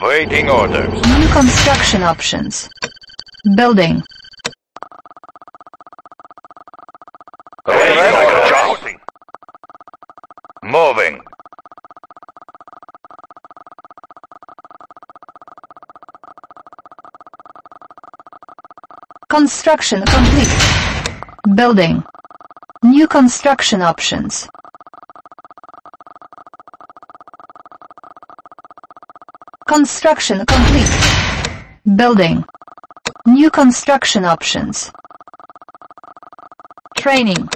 Waiting orders. New construction options. Building. Waiting orders. Moving. Construction complete. Building. New construction options. Construction complete. Building. New construction options. Training.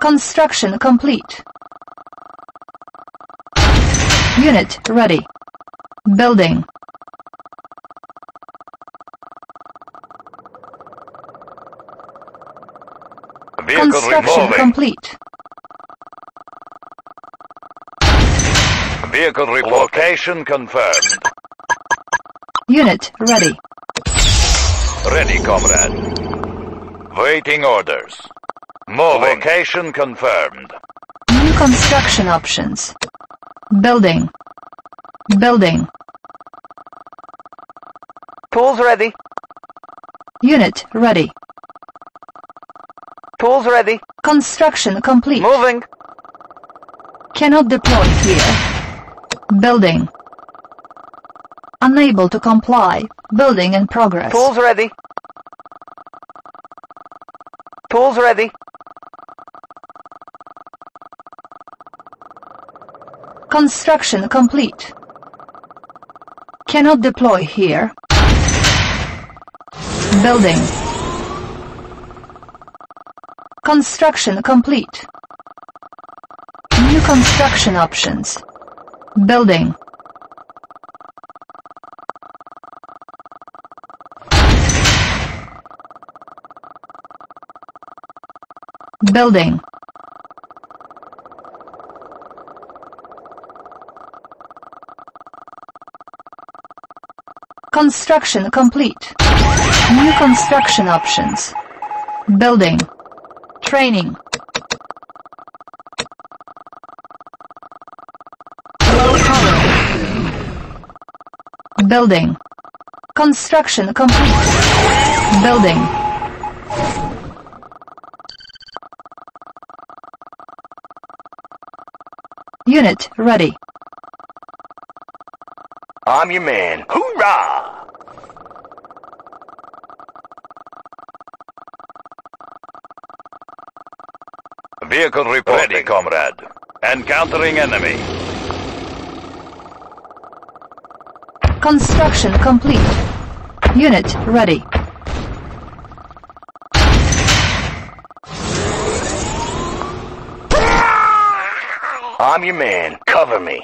Construction complete. Unit ready. Building. Vehicle Construction removing. complete. Vehicle re- location confirmed. Unit ready. Ready, comrade. Waiting orders. Moving. Location confirmed. New construction options. Building. Building. Tools ready. Unit ready. Tools ready. Construction complete. Moving. Cannot deploy here. Building. Unable to comply. Building in progress. Tools ready. Tools ready. Construction complete. Cannot deploy here. Building. Construction complete. New construction options. Building. Building. Construction complete. New construction options. Building. Training. Building. Construction complete. Building. Unit ready. I'm your man. Hoorah! Vehicle reporting. Ready, comrade. Encountering enemy. Construction complete. Unit ready. I'm your man. Cover me.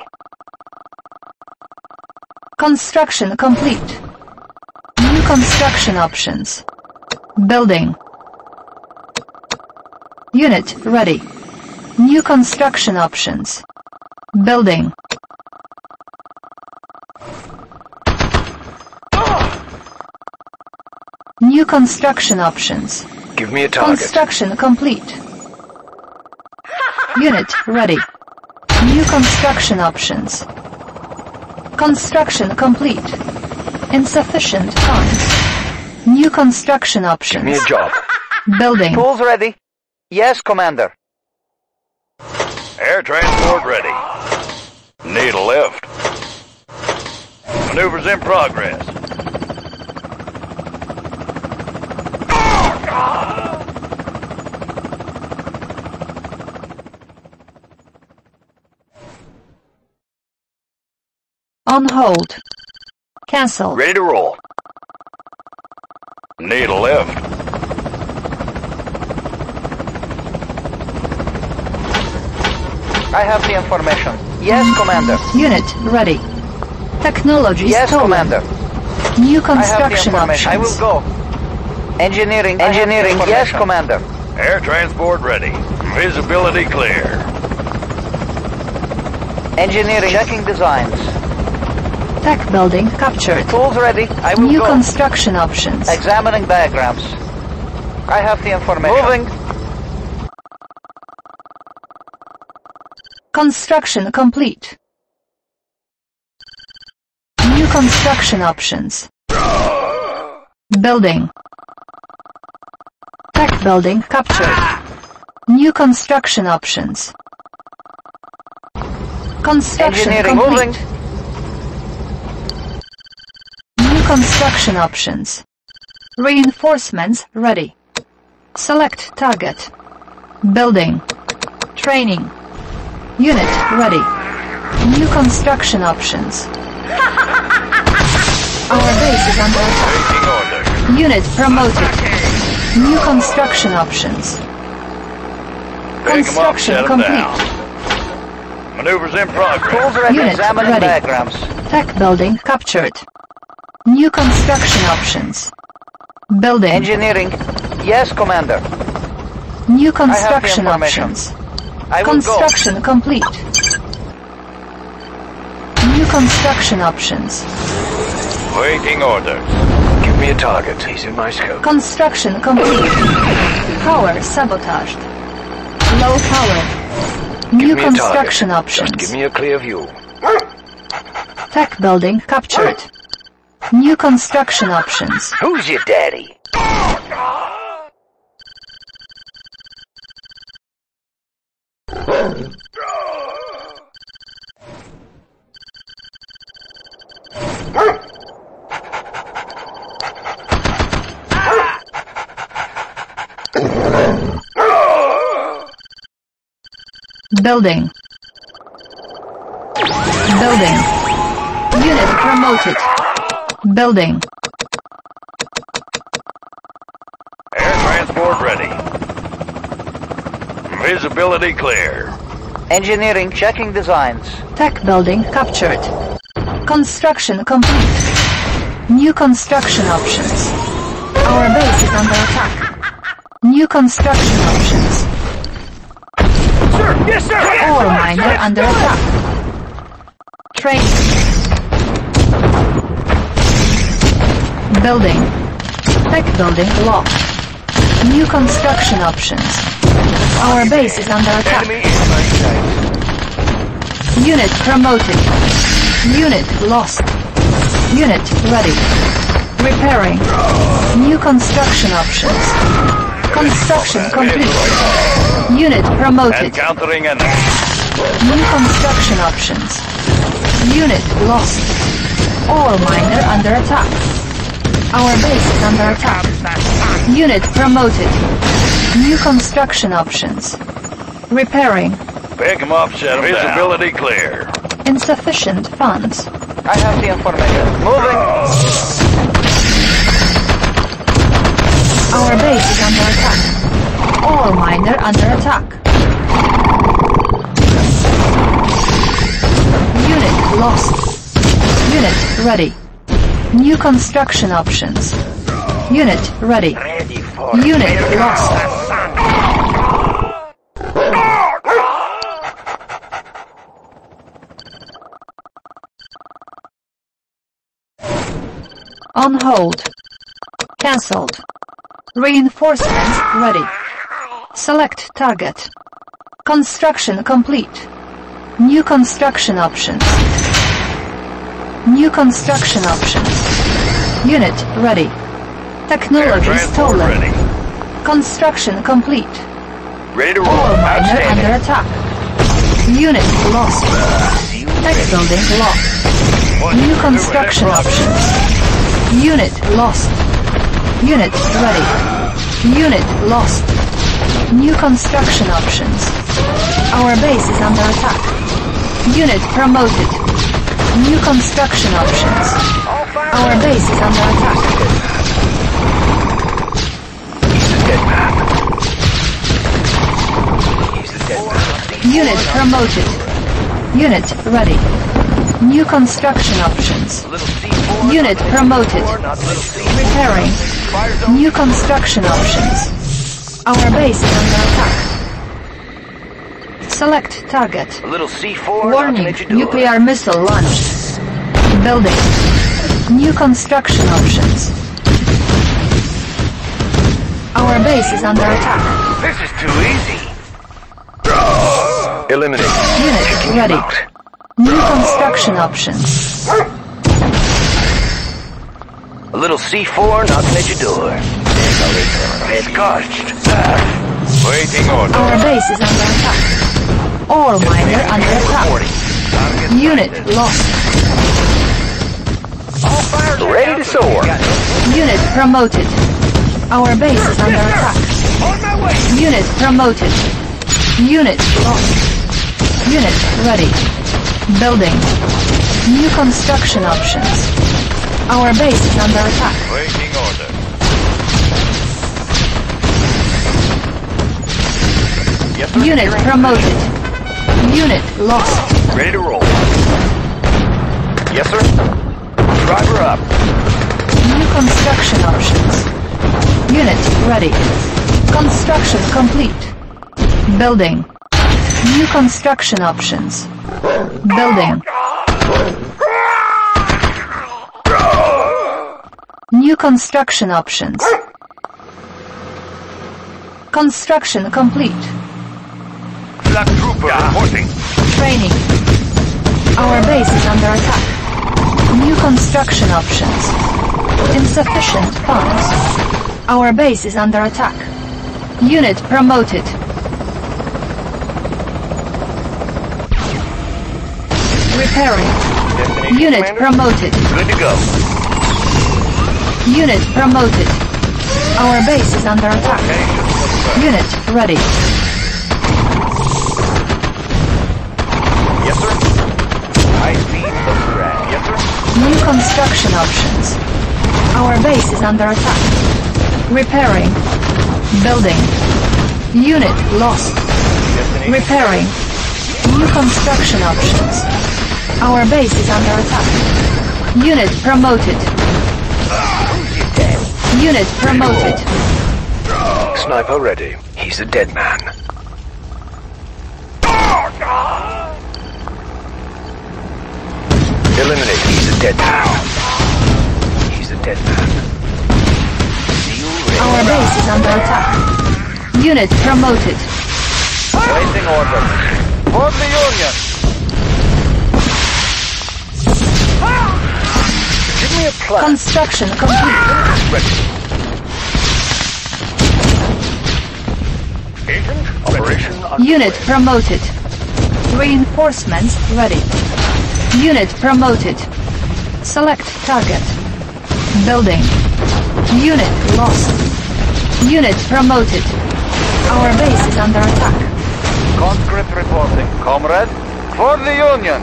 Construction complete. New construction options. Building. Unit ready. New construction options. Building. New construction options. Give me a target. Construction complete. Unit ready. New construction options. Construction complete. Insufficient funds. New construction options. Give me a job. Building. Tools ready. Yes, Commander. Air transport ready. Need a lift. Maneuvers in progress. On hold. Cancel. Ready to roll. Need a lift. I have the information. Yes, Commander. Unit ready. Technology Yes, stolen. Commander. New construction I have the construction information. I will go. Engineering. Engineering. Yes, Commander. Air transport ready. Visibility clear. Engineering. Checking designs. Tech building captured. Tools ready. I will New go. construction options. Examining diagrams. I have the information. Moving. Construction complete. New construction options. Building. Tech building captured. New construction options. Construction Engineering complete. moving. New construction options. Reinforcements ready. Select target. Building. Training. Unit ready. New construction options. Our base is under attack. Unit promoted. New construction options. Pick 'em up, Construction set 'em complete. Maneuvers in progress. Tools ready. Unit Examining ready. diagrams. Tech building captured. New construction options. Building. Engineering. Yes, Commander. New I construction have options. I will go. Construction complete. New construction options. Waiting orders. Give me a target. He's in my scope. Construction complete. Power sabotaged. Low power. New Give me a construction target. Just give me a clear view. Tech building captured. New construction options. Who's your daddy? Building. Building. Unit promoted. Building. Air transport ready. Visibility clear. Engineering checking designs. Tech building captured. Construction complete. New construction options. Our base is under attack. New construction options. Sir! Yes, sir! Ore miner under attack. Training. Building. Tech building locked. New construction options. Our base is under attack. Enemy in my sight. Unit promoted. Unit lost. Unit ready. Repairing. New construction options. Construction complete. Unit promoted. Encountering enemy. New construction options. Unit lost. Ore miner under attack. Our base is under attack. Unit promoted. New construction options. Repairing. Pick 'em up, set 'em Visibility clear. Insufficient funds. I have the information. Moving. Our base is under attack. Ore miner under attack. Unit lost. Unit ready. New construction options. Unit ready. Ready Unit lost. On hold. Cancelled. Reinforcements ready. Select target. Construction complete. New construction options. New construction options. Unit ready. Technology stolen. ready. Construction complete. Ready to roll. Ore miner under attack. Unit lost. Tech building lost. One, New construction options. Unit lost. Unit ready. Unit lost. New construction options. Our base is under attack. Unit promoted. New construction options. Our base is under attack. He's the dead man. He's the dead man. Unit promoted. Unit ready. New construction options. Unit promoted. Not little C4. Repairing. New construction options. Our base is under attack. Select target. A little C4. Warning, nuclear missile launched. Building. New construction options. Our base is under attack. This is too easy. Eliminate. Unit ready. New construction options. A little C4 knocking at your door. Scorched. Waiting order. Our base is under attack. Ore miner under attack. Unit lost. Ready to soar. Unit promoted. Our base is under attack. On my way. Unit promoted. Unit lost. Unit ready. Building. New construction options. Our base is under attack. Waiting order. Yes, sir. Unit promoted. Unit lost. Ready to roll. Yes, sir. Driver up. New construction options. Unit ready. Construction complete. Building. New construction options. Building. New construction options. Construction complete. Black Trooper reporting. Training. Our base is under attack. New construction options. Insufficient funds. Our base is under attack. Unit promoted. Repairing. Destination Unit commander? promoted. Good to go. Unit promoted. Our base is under attack. Unit ready. New construction options. Our base is under attack. Repairing. Building. Unit lost. Repairing. New construction options. Our base is under attack. Unit promoted. Unit promoted. Sniper ready. He's a dead man. Eliminate. He's a dead man. He's a dead man. Our base is under attack. Unit promoted. Waiting order. For the Union. Give me a plan. Construction complete. Agent. Operation. Unit promoted. Reinforcements ready. Unit promoted. Select target. Building. Unit lost. Unit promoted. Our base is under attack. Conscript reporting. Comrade. For the Union.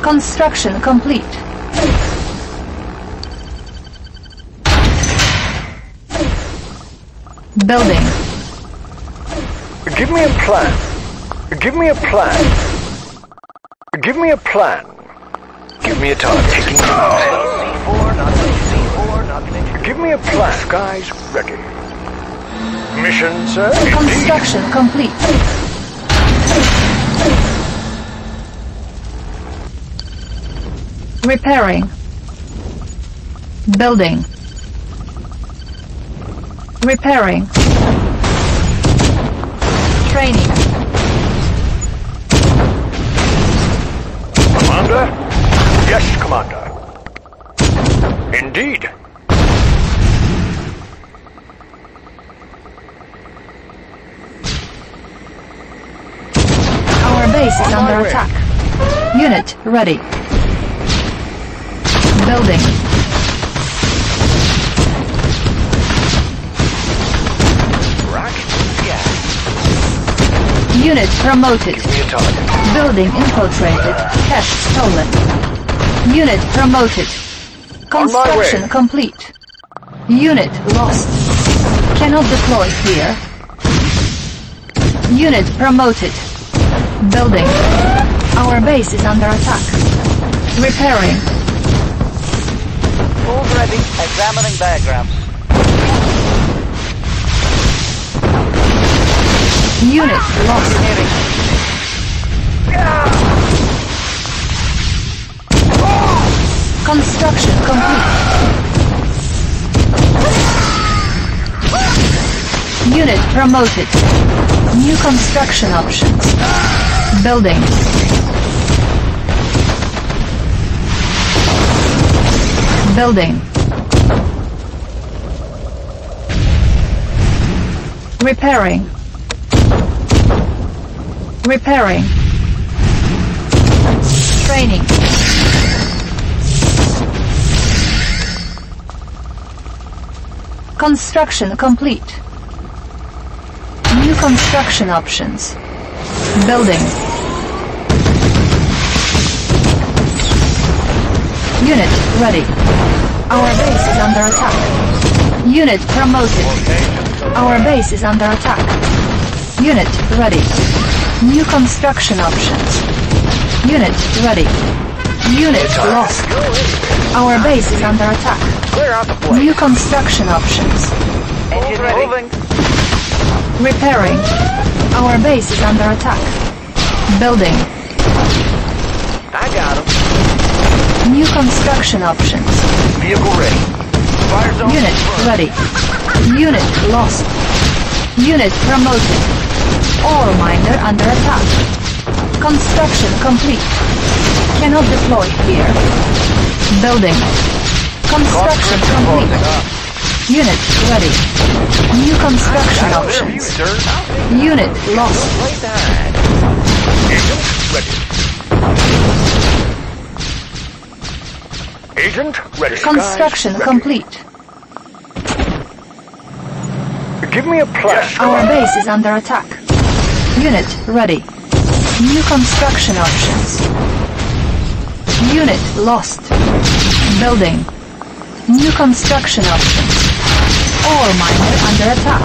Construction complete. Building. Give me a plan. Give me a plan. Give me a plan. Give me a target. Taking C4, not C4, not Give me a plan. Guys, ready. Mission, sir. Construction complete. Repairing. Building. Repairing. Training. Commander? Commander. Indeed. Our base is under way. attack. Unit ready. Building. Unit promoted. Give me a target. Building infiltrated. Cash stolen. Unit promoted. Construction complete. Unit lost. Cannot deploy here. Unit promoted. Building. Our base is under attack. Repairing. All ready. Examining diagrams. Unit lost. Construction complete. Unit promoted. New construction options. Building. Building. Repairing. Repairing. Training. Construction complete. New construction options. Building. Unit ready. Our base is under attack. Unit promoted. Our base is under attack. Unit ready. New construction options. Unit ready. Unit lost. Our base is under attack. Clear out the place. New construction options. Engine ready. Moving. Repairing. Our base is under attack. Building. I got him. New construction options. Vehicle ready. Fire zone. Unit ready. Unit lost. Unit promoted. Ore miner under attack. Construction complete. Cannot deploy here. Building. Construction complete. Unit ready. New construction options. Unit lost. To hide. Agent ready. Construction complete. Give me a plan. Our base is under attack. Unit ready. New construction options. Unit lost. Building. New construction options. Ore miner under attack.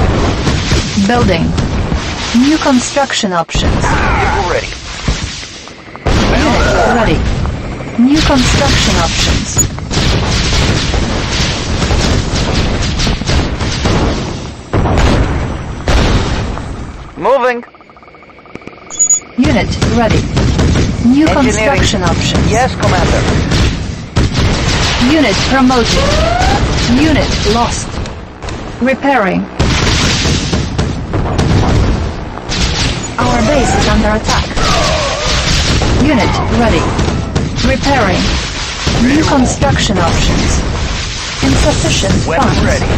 Building. New construction options. Ready. Unit ready. New construction options. Moving. Unit ready. New construction options. Yes, Commander. Unit promoted. Unit lost. Repairing. Our base is under attack. Unit ready. Repairing. New construction options. Insufficient Weapon funds. ready.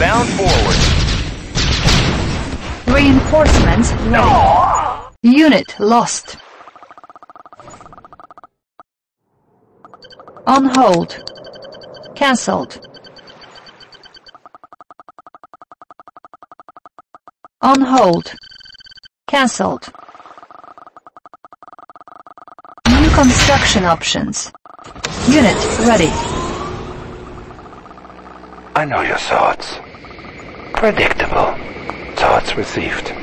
Bound forward. Reinforcements ready. Unit lost. On hold. Cancelled. On hold. Cancelled. New construction options. Unit ready. I know your thoughts. Predictable. Thoughts received.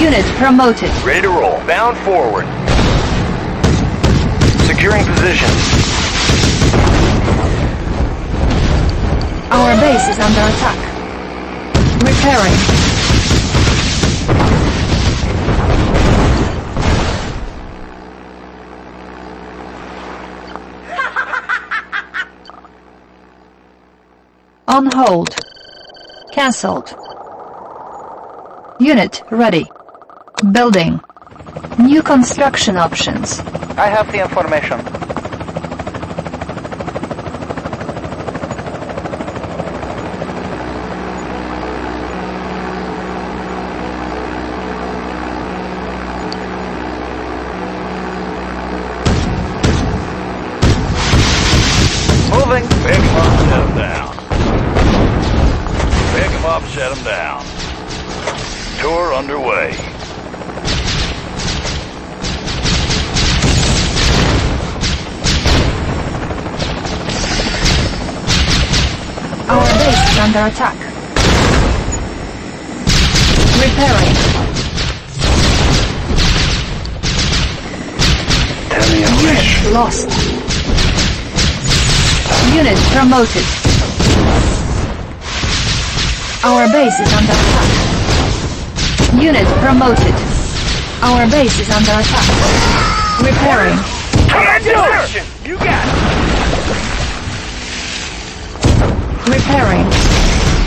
Unit promoted. Ready to roll. Bound forward. Securing position. Our base is under attack. Repairing. On hold. Cancelled. Unit ready. Building. New construction options. I have the information. Under attack. Repairing. Tell me a wish. Unit lost. Unit promoted. Our base is under attack. Unit promoted. Our base is under attack. Repairing. Position. You got it. Repairing.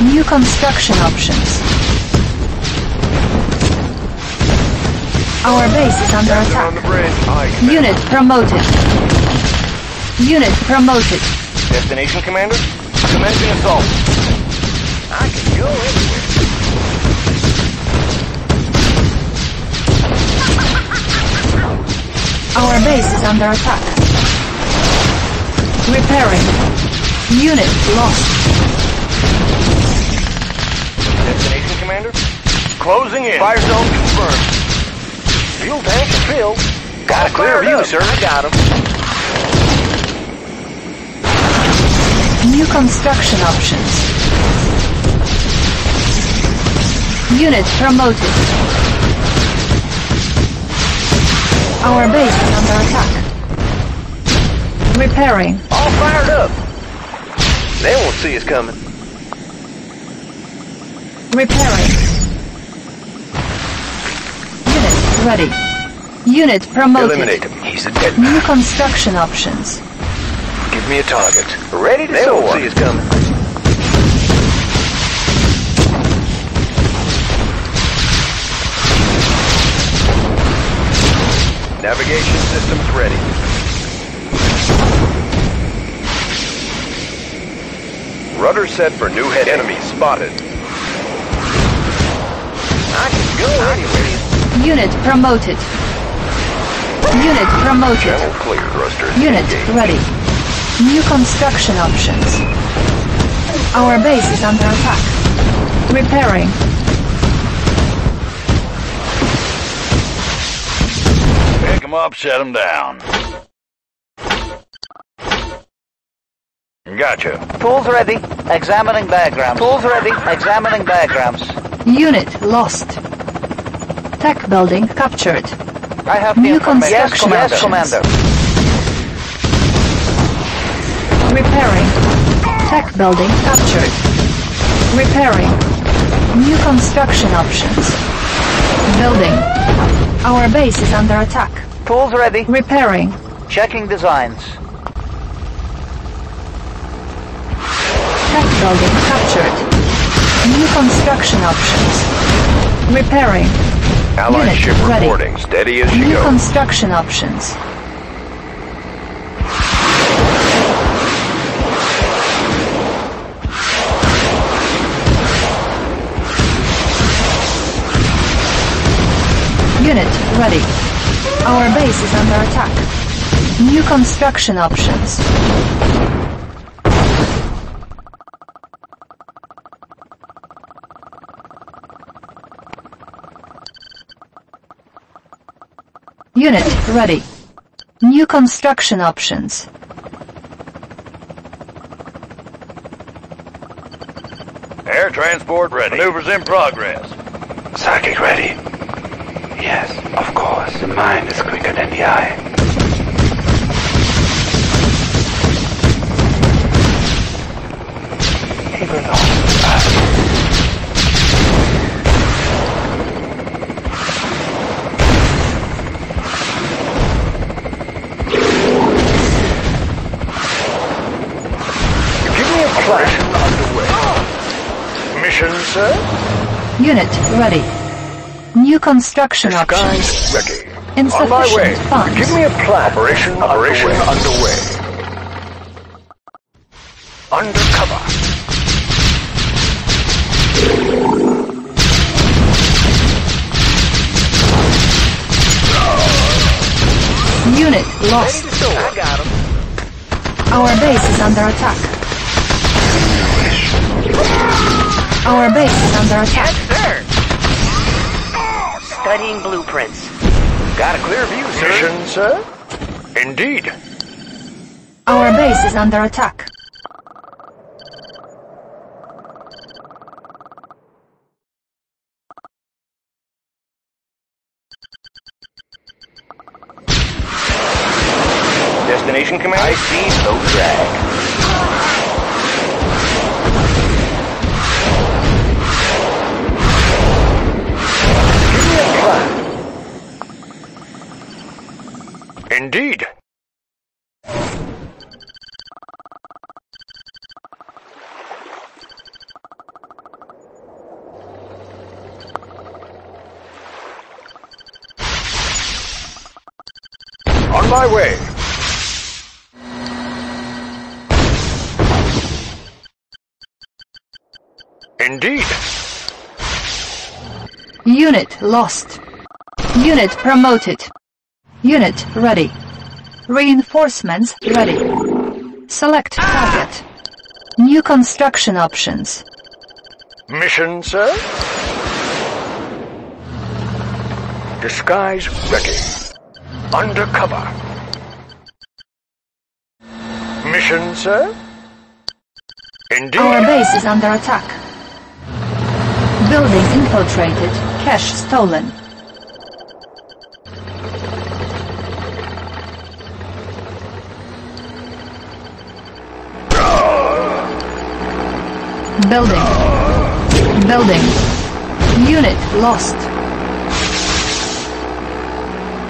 New construction options. Our base is under attack. Unit promoted. Unit promoted. Destination, Commander? Commencing assault. I can go anywhere. Our base is under attack. Repairing. Unit lost. Destination, Commander? Closing in. Fire zone confirmed. Fuel tank filled. Got a clear view, sir. I got him. New construction options. Unit promoted. Our base is under attack. Repairing. All fired up. They won't see us coming. Repairing. Unit ready. Unit promoted. Eliminate him. He's a dead New construction options. Give me a target. Ready to They soar. won't see us coming. Navigation systems ready. Rudder set for new head. Enemy spotted. Unit promoted. Unit promoted. Channel clear, thrusters. Unit ready. New construction options. Our base is under attack. Repairing. Pick them up, set them down. Gotcha. Tools ready. Examining diagrams. Tools ready. Examining diagrams. Unit lost. Tech building captured. I have New. Yes, construction Commander. options. Commander. Repairing. Tech building captured. Repairing. New construction options. Building. Our base is under attack. Tools ready. Repairing. Checking designs. Tech building captured. New construction options. Repairing. Allied Unit ship ready. reporting. Steady as you New go. construction options. Unit ready. Our base is under attack. New construction options. Unit ready. New construction options. Air transport ready. Maneuvers in progress. Psychic ready? Yes, of course. The mind is quicker than the eye. Even though sir? Unit ready. New construction options. Skies ready. Insufficient On my way. funds. Give me a plan. Operation, operation underway. Undercover. Unit lost. I got him. Our base is under attack. Our base is under attack. Sir! Studying blueprints. Got a clear view, sir. Mission, sir? Indeed. Our base is under attack. Destination, Commander? I see no drag. Indeed. On my way. Indeed. Unit lost. Unit promoted. Unit ready. Reinforcements ready. Select ah! target. New construction options. Mission, sir? Disguise ready. Undercover. Mission, sir? Indeed. Our base is under attack. Building infiltrated. Cash stolen. Building. Building. Unit lost.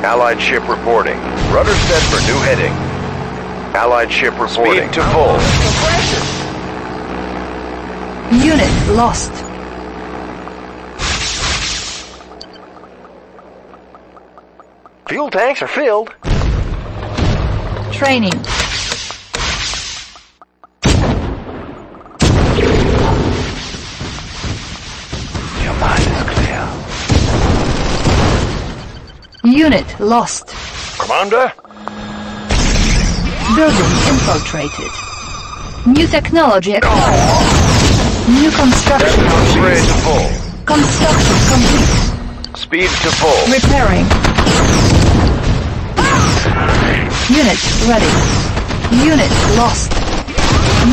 Allied ship reporting. Rudder set for new heading. Allied ship reporting. Speed to full. Unit lost. Fuel tanks are filled. Training. Lost. Commander? Building infiltrated. New technology acquired. New construction Ready options. to full. Construction complete. Speed to full. Repairing. Unit ready. Unit lost.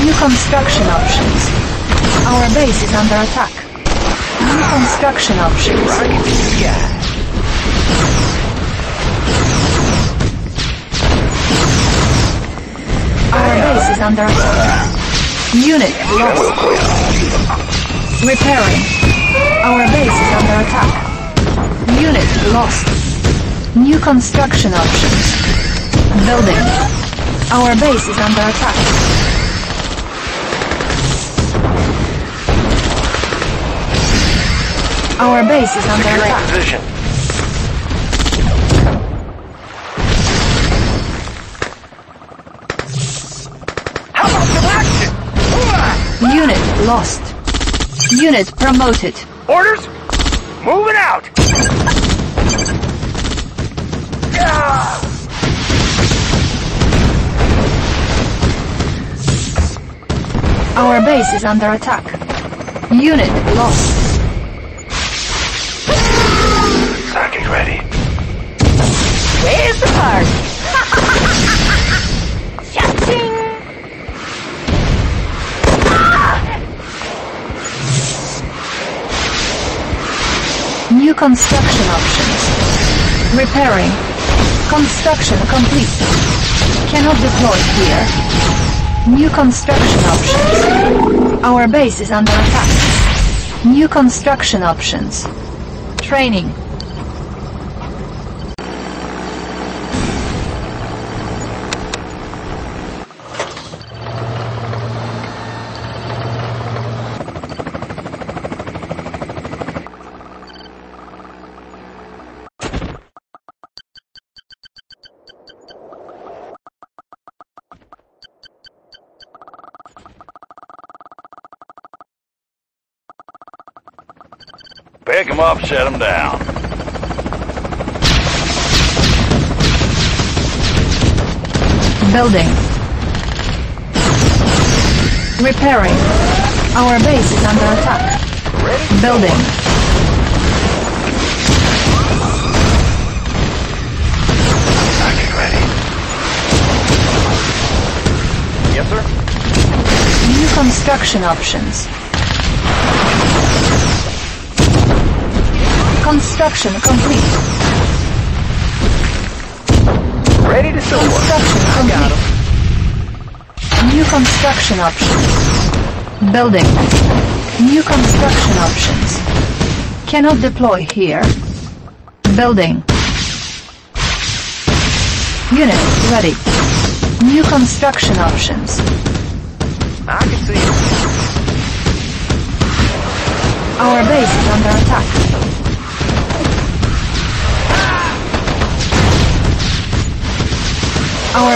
New construction options. Our base is under attack. New construction options. Our base is under attack. Unit lost. Repairing. Our base is under attack. Unit lost. New construction options. Building. Our base is under attack. Our base is under attack. Unit lost. Unit promoted. Orders? Moving out! Yeah! Our base is under attack. Unit lost. Circuit ready. Where's the party? Construction options. Repairing. Construction complete. Cannot deploy here. New construction options. Our base is under attack. New construction options. Training. Pick 'em them down. Building. Repairing. Our base is under attack. Building. Circuit ready. Yes, sir? New construction options. Construction complete. Ready to soar. Construction complete. New construction options. Building. New construction options. Cannot deploy here. Building. Unit ready. New construction options. I can see. Our base is under attack.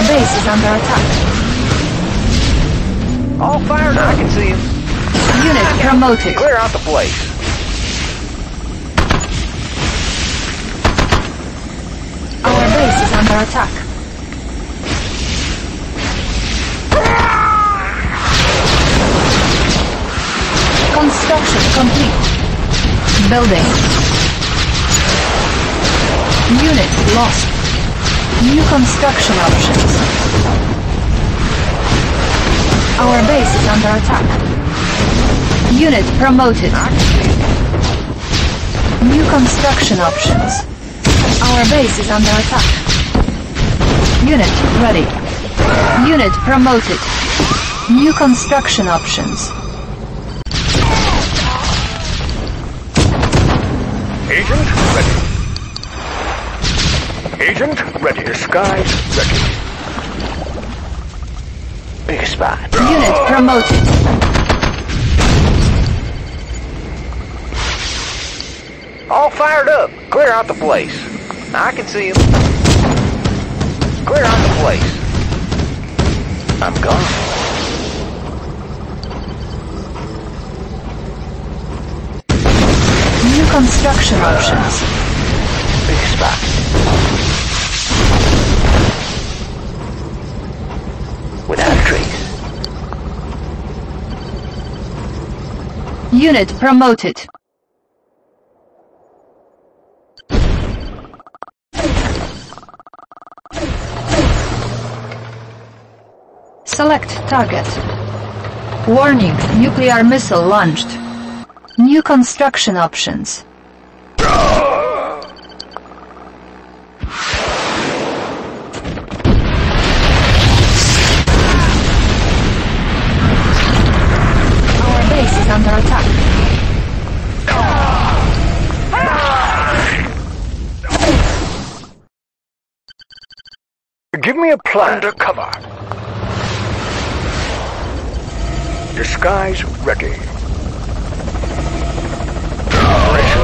Base is under attack. All fired up. I can see him. Unit promoted. Clear out the place. Our base is under attack. Construction complete. Building. Unit lost. New construction options. Our base is under attack. Unit promoted. New construction options. Our base is under attack. Unit ready. Unit promoted. New construction options. Agent ready. Agent ready. Disguise ready. Big spot. Unit promoted. All fired up. Clear out the place. I can see him. Clear out the place. I'm gone. New construction options. Big spot. Without a trace. Unit promoted. Select target. Warning, nuclear missile launched. New construction options. Give me a plan. Undercover. Disguise ready.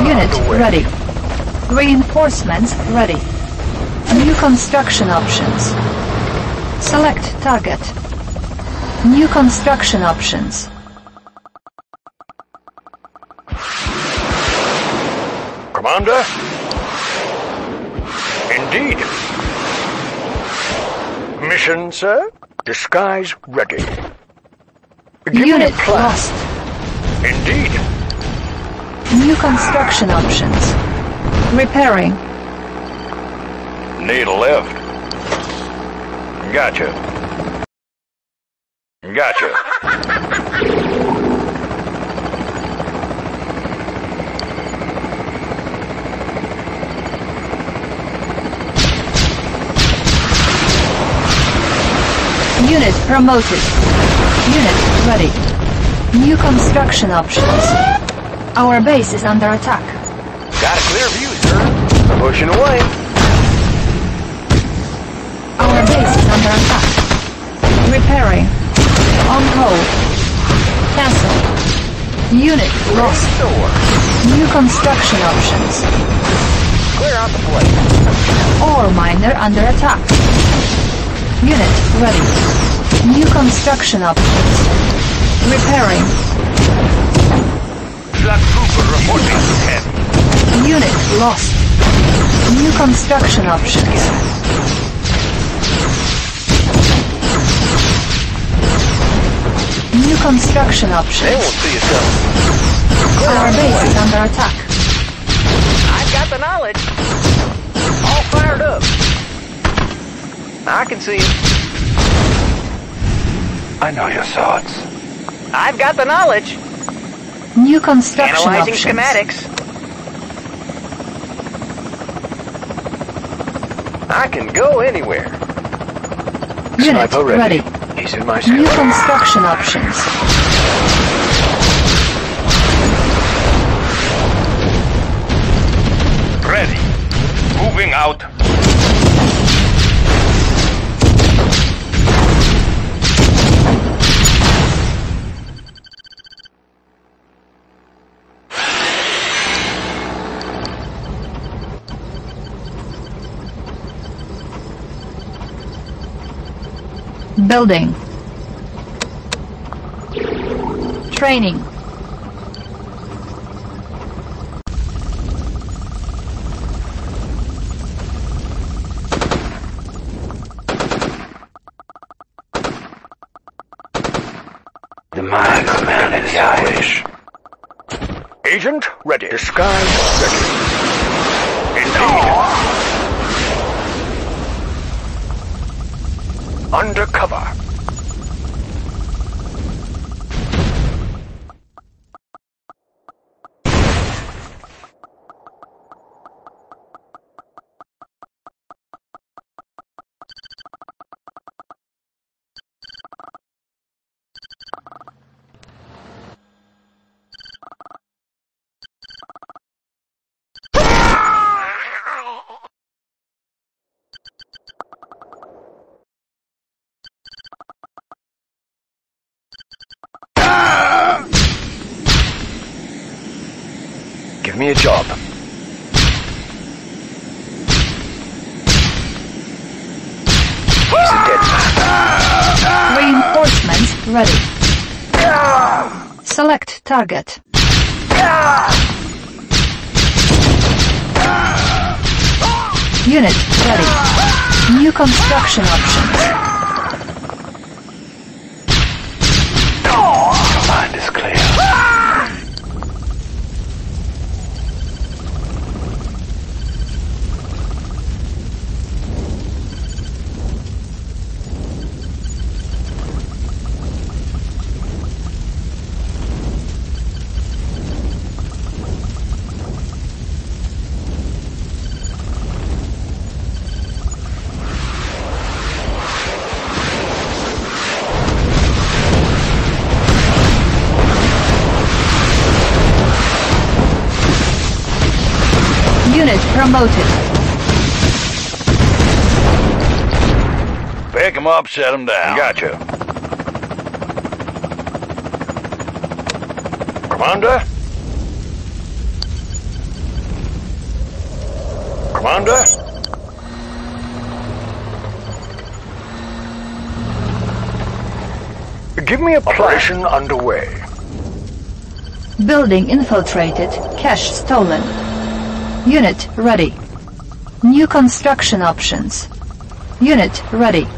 Unit ready. Reinforcements ready. New construction options. Select target. New construction options. Commander? Indeed. Mission, sir? Disguise ready. Give Unit lost. Indeed. New construction options. Repairing. Need a lift. Gotcha. Gotcha. Unit promoted. Unit ready. New construction options. Our base is under attack. Got a clear view, sir. Pushing away. Our base is under attack. Repairing. On hold. Cancel. Unit lost. New construction options. Clear out the place. Ore miner under attack. Unit ready. New construction options. Repairing. Black Trooper reporting ahead. Unit lost. New construction options. New construction options. They won't see us coming. Our base is under attack. I've got the knowledge. All fired up. I can see him. I know your thoughts. I've got the knowledge. New construction Analyzing options. schematics. I can go anywhere. Unit Sniper ready. He's in my New scope. construction options. Ready. Moving out. Building. Training. The mind is man in the eye. Agent ready. Disguise ready. Indeed. Undercover. Give me a job. He's a dead man. Reinforcements ready. Select target. Set him down. Gotcha. Commander? Commander? Give me a plan. Underway. Building infiltrated. Cash stolen. Unit ready. New construction options. Unit ready.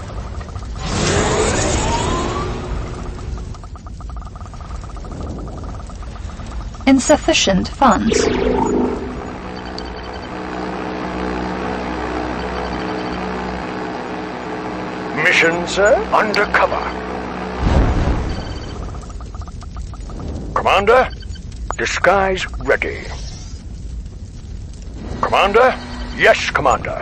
Insufficient funds. Mission, sir? Undercover. Commander? Disguise ready. Commander? Yes, Commander.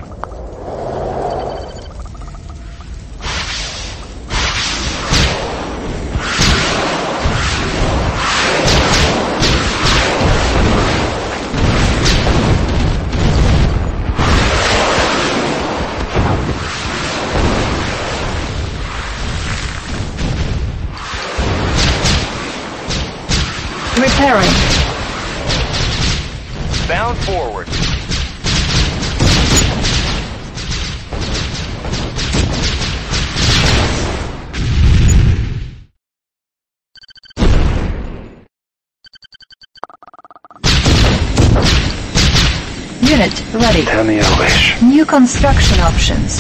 Unit ready. Tell me your wish. New construction options.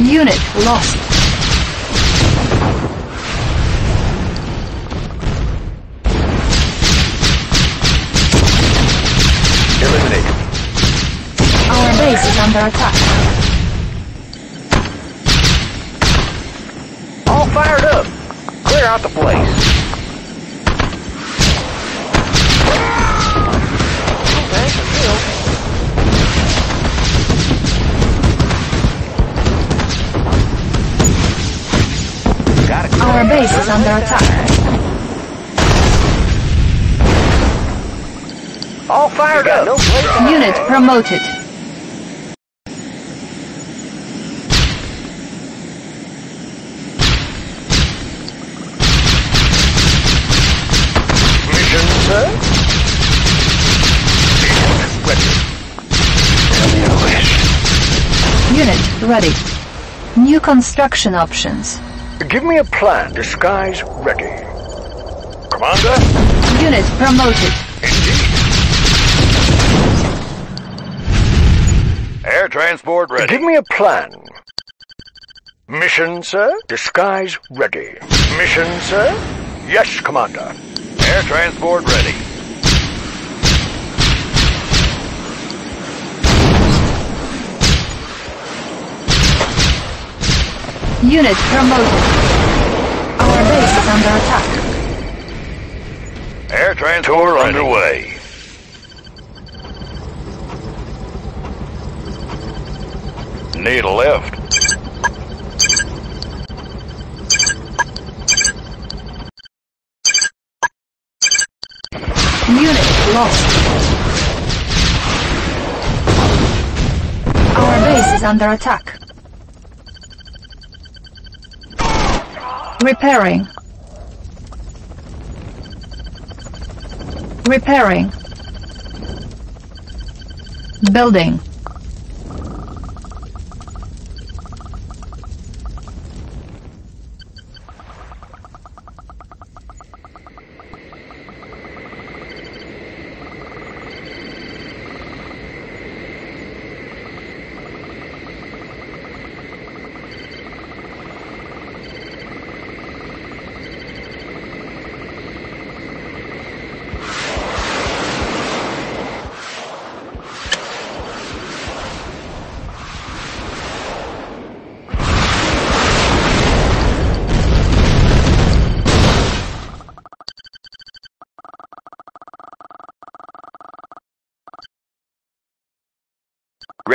Unit lost. Eliminate. Our base is under attack. All fired up. Clear out the place. Under attack. All fired up. No. Unit promoted. Mission, sir? Ready. Tell me your wish. ready. New construction options. Give me a plan. Disguise ready. Commander? Unit promoted. Indeed. Air transport ready. Give me a plan. Mission, sir? Disguise ready. Mission, sir? Yes, Commander. Air transport ready. Unit promoted. Our base is under attack. Air transport underway. Need a lift. Unit lost. Our base is under attack. Repairing. Repairing. Building.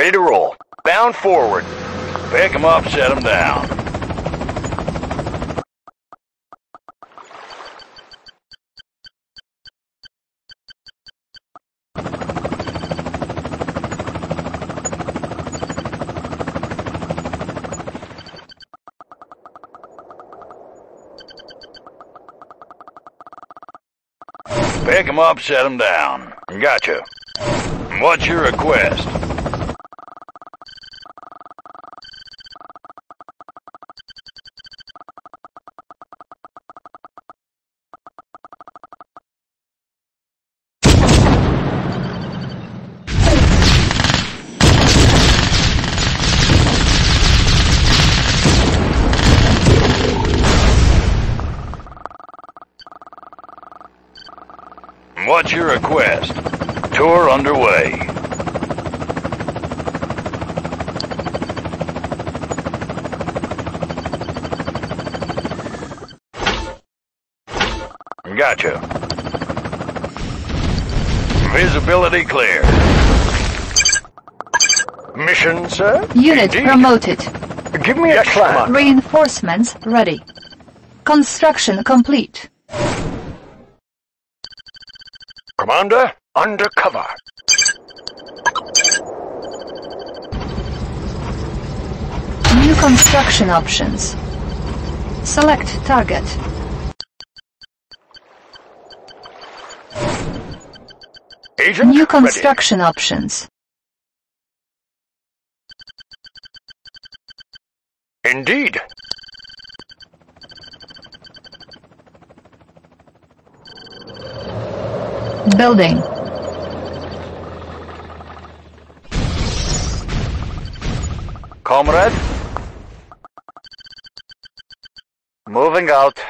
Ready to roll. Bound forward. Pick 'em up, set 'em down. Pick 'em up, set 'em down. Gotcha. What's your request? Visibility clear. Mission, sir? Unit Indeed. promoted. Give me a plan. Reinforcements ready. Construction complete. Commander, undercover. New construction options. Select target. Agent New ready. construction options. Indeed. Building. Comrade? Moving out.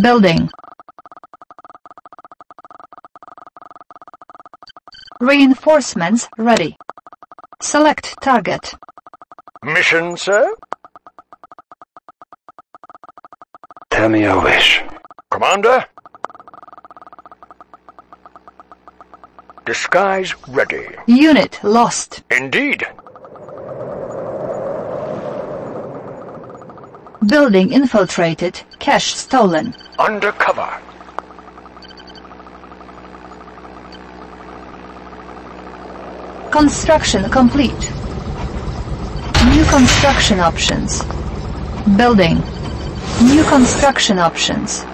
Building. Reinforcements ready. Select target. Mission, sir? Tell me your wish. Commander? Disguise ready. Unit lost. Indeed. Building infiltrated. Cash stolen undercover. Construction complete. New construction options. Building. New construction options.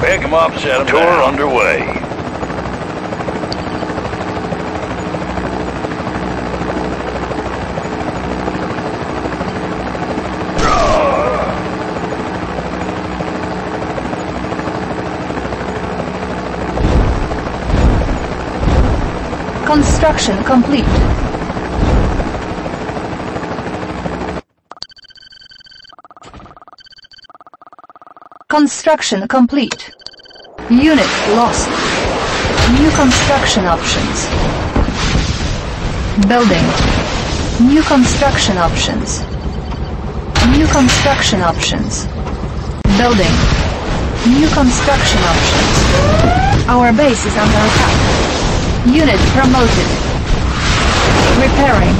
Pick 'em up, set 'em Tour down. underway. Construction complete. Construction complete. Unit lost. New construction options. Building. New construction options. New construction options. Building. New construction options. Our base is under attack. Unit promoted. Repairing.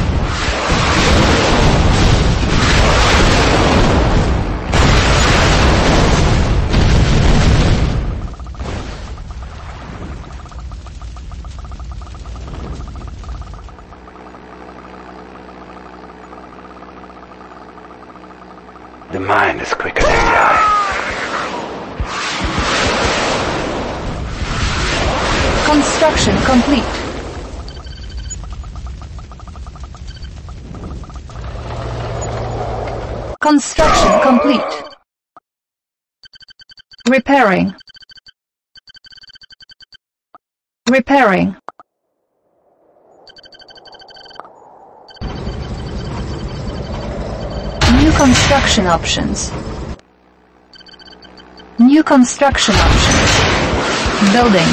The mind is quicker than the eye. Construction complete. Construction complete. Repairing. Repairing. New construction options. New construction options. Building.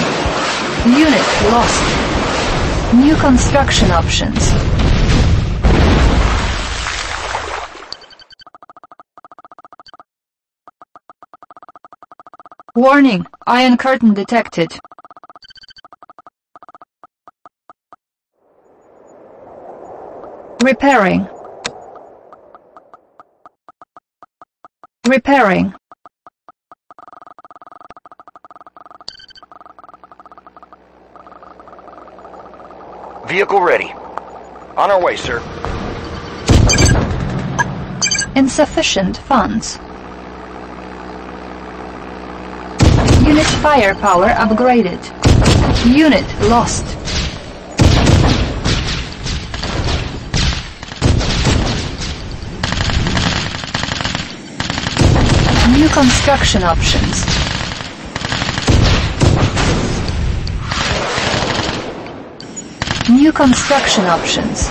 Unit lost. New construction options. Warning, iron curtain detected. Repairing. Repairing. Vehicle ready. On our way, sir. Insufficient funds. Unit firepower upgraded. Unit lost. New construction options. New construction options.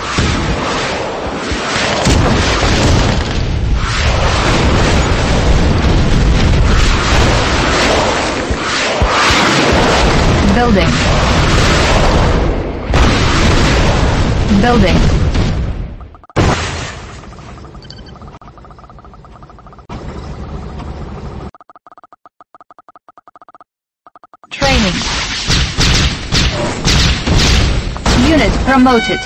Building. Building. Promoted.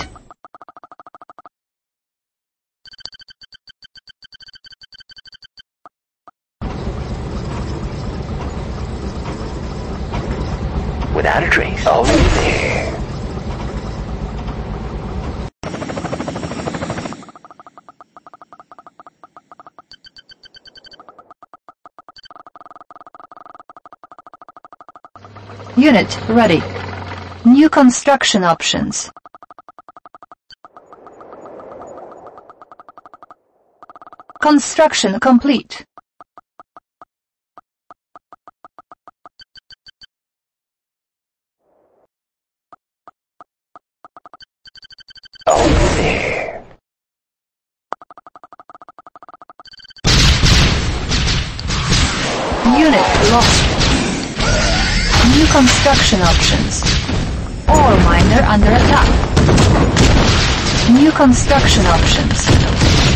Without a trace. Already there. Unit ready. New construction options. Construction complete. Unit lost. New construction options. Ore miner under attack. New construction options.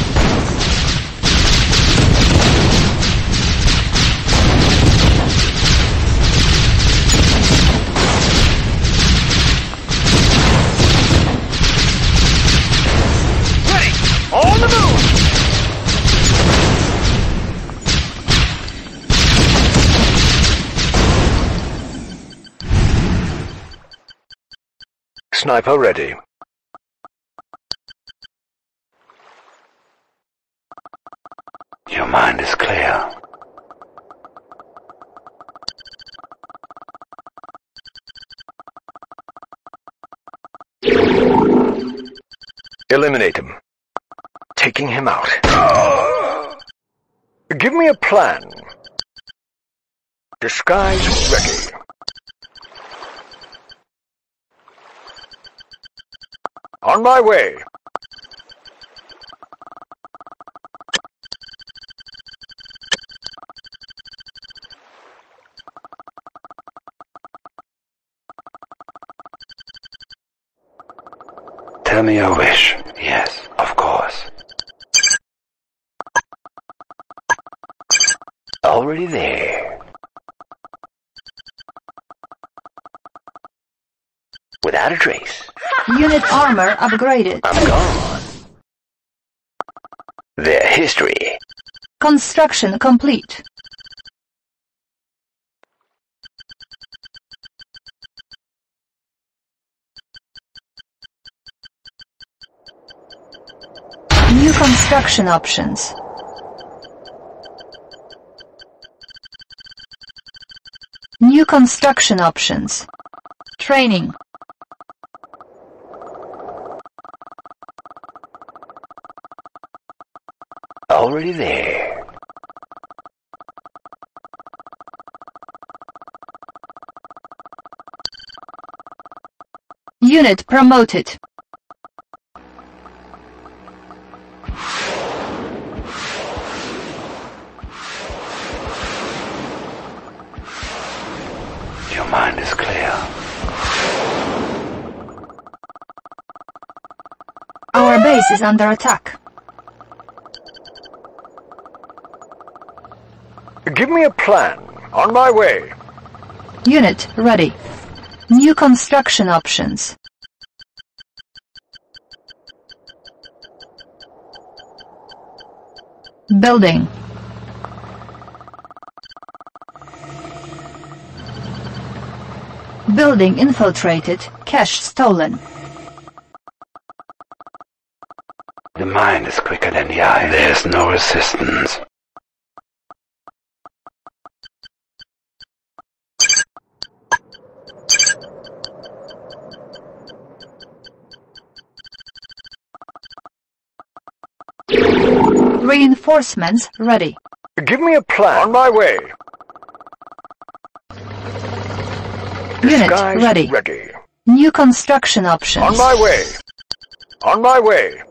sniper ready. Your mind is clear. Eliminate him. Taking him out. Give me a plan. Disguise ready. On my way. Tell me your wish. Yes, of course. Already there. Without a trace. Unit armor upgraded. I'm gone. They're history. Construction complete. New construction options. New construction options. Training. Already there. Unit promoted. Your mind is clear. Our base is under attack. Give me a plan. On my way. Unit ready. New construction options. Building. Building infiltrated, cash stolen. The mind is quicker than the eye. There's no resistance. Reinforcements ready. Give me a plan. On my way. Unit Disguise ready. ready. New construction options. On my way. On my way.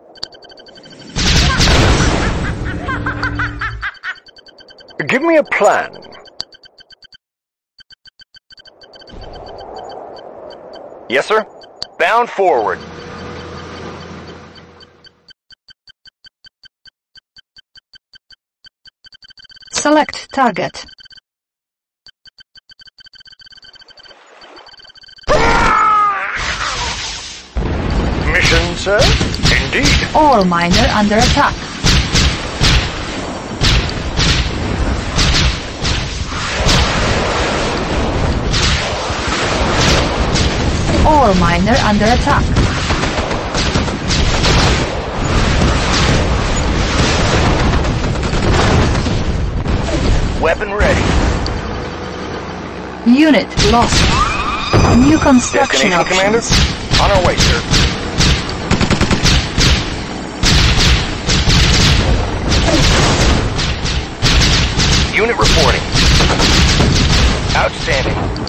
Give me a plan. Yes, sir. Bound forward. Select target. Mission, sir? Indeed. Ore miner under attack. Ore miner under attack. Weapon ready. Unit lost. New construction Destination, Commander? On our way, sir. Unit reporting. Outstanding.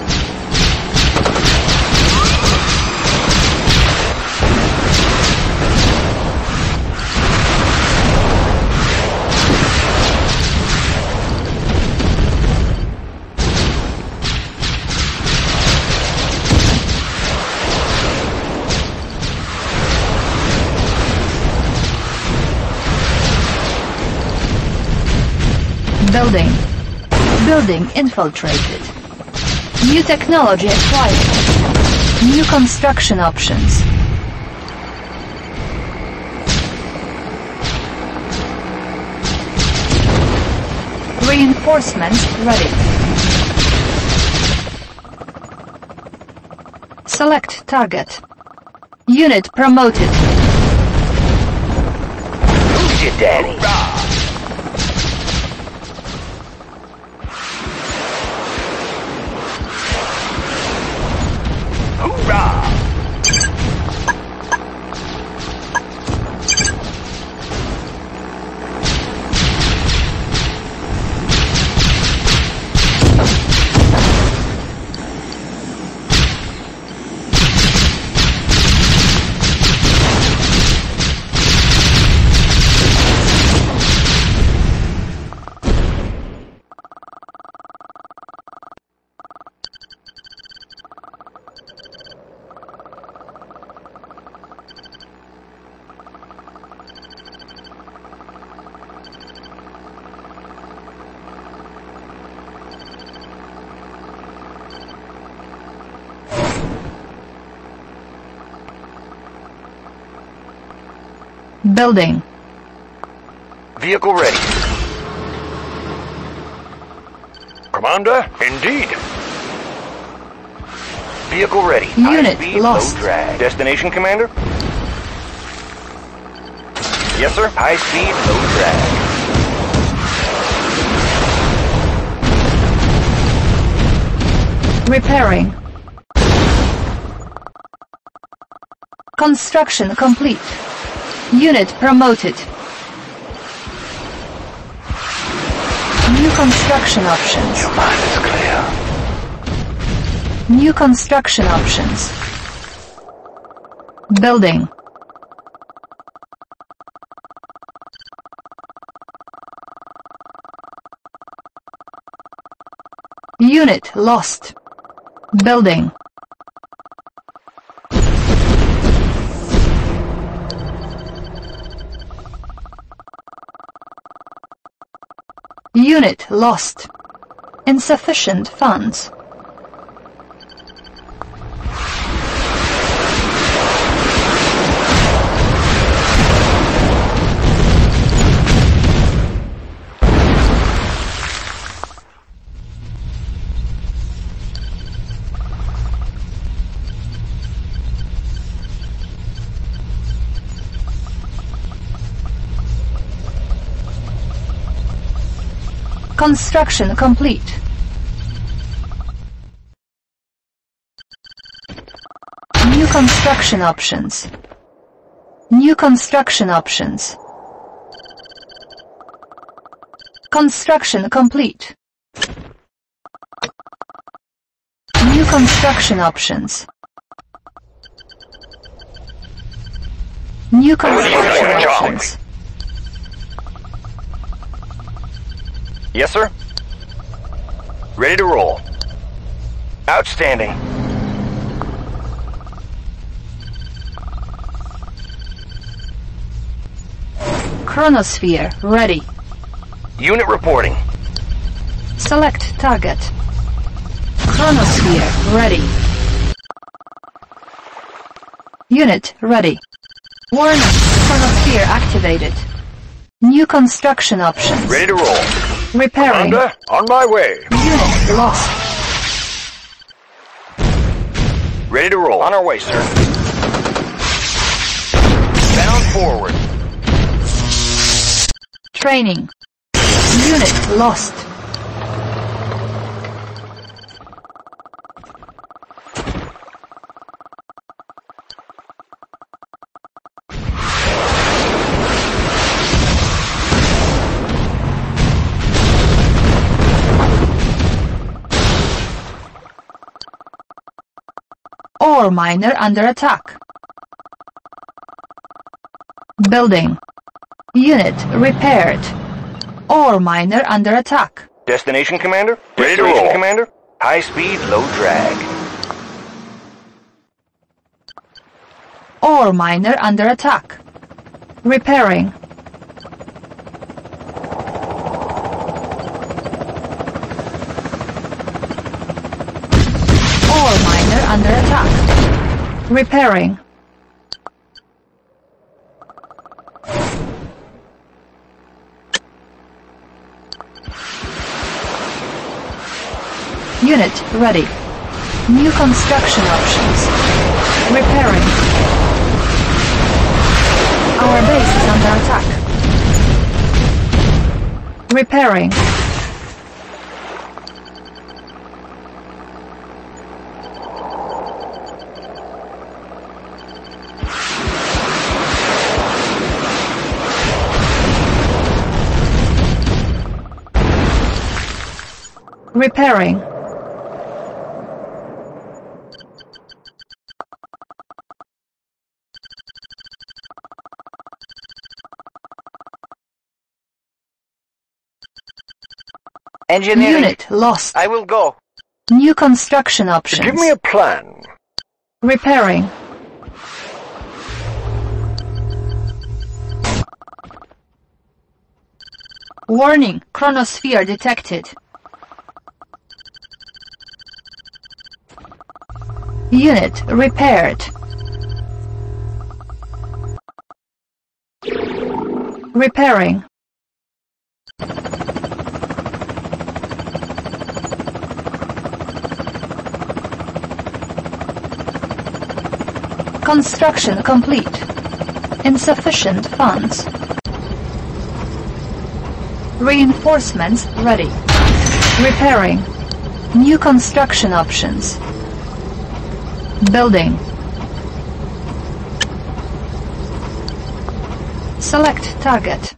Building. Building infiltrated. New technology acquired. New construction options. Reinforcements ready. Select target. Unit promoted. Who's your daddy? Building. Vehicle ready. Commander, indeed. Vehicle ready. Unit High speed, lost. Low drag. Destination, Commander? Yes, sir. High speed, low drag. Repairing. Construction complete. Unit promoted. New construction options. Your mind is clear. New construction options. Building. Unit lost. Building. Unit lost. Insufficient funds. Construction complete. New construction options. New construction options. Construction complete. New construction options. New construction options. Yes, sir. Ready to roll. Outstanding. Chronosphere ready. Unit reporting. Select target. Chronosphere ready. Unit ready. Warning, chronosphere activated. New construction options. Ready to roll. Repairing. Commander, on my way. Unit lost. Ready to roll. On our way, sir. Bound forward. Training. Unit lost. Miner under attack. Building. Unit repaired. Ore miner under attack. Destination, Commander? Ready to Destination, roll. Commander? High speed, low drag. Ore miner under attack. Repairing. Ore miner under attack. Repairing. Unit ready. New construction options. Repairing. Our base is under attack. Repairing. Repairing. Engineering. Unit lost. I will go. New construction options. Give me a plan. Repairing. Warning, chronosphere detected. Unit repaired. Repairing. Construction complete. Insufficient funds. Reinforcements ready. Repairing. New construction options. Building. Select target.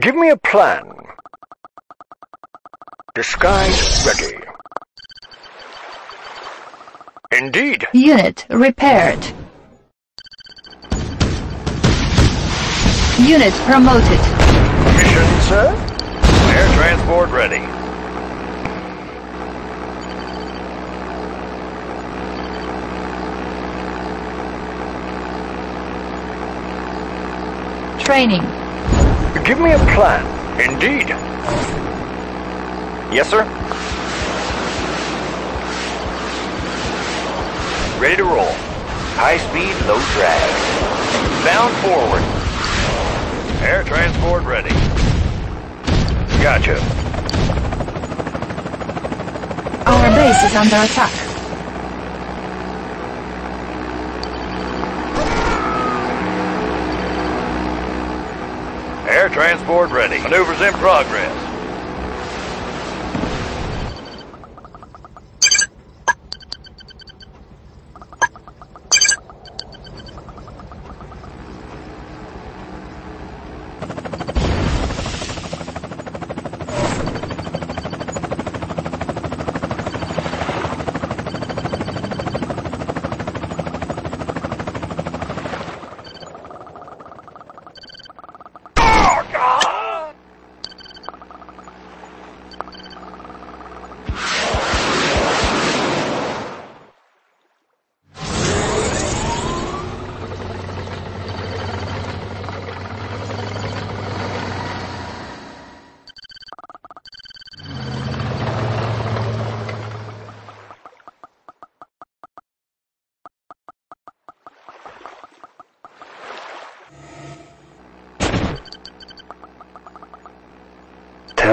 Give me a plan. Disguise ready. Indeed. Unit repaired. Unit promoted. Mission, sir? Air transport ready. Training. Give me a plan. Indeed. Yes, sir. Ready to roll. High speed, low drag. Bound forward. Air transport ready. Gotcha. Our base is under attack. Air transport ready. Maneuvers in progress.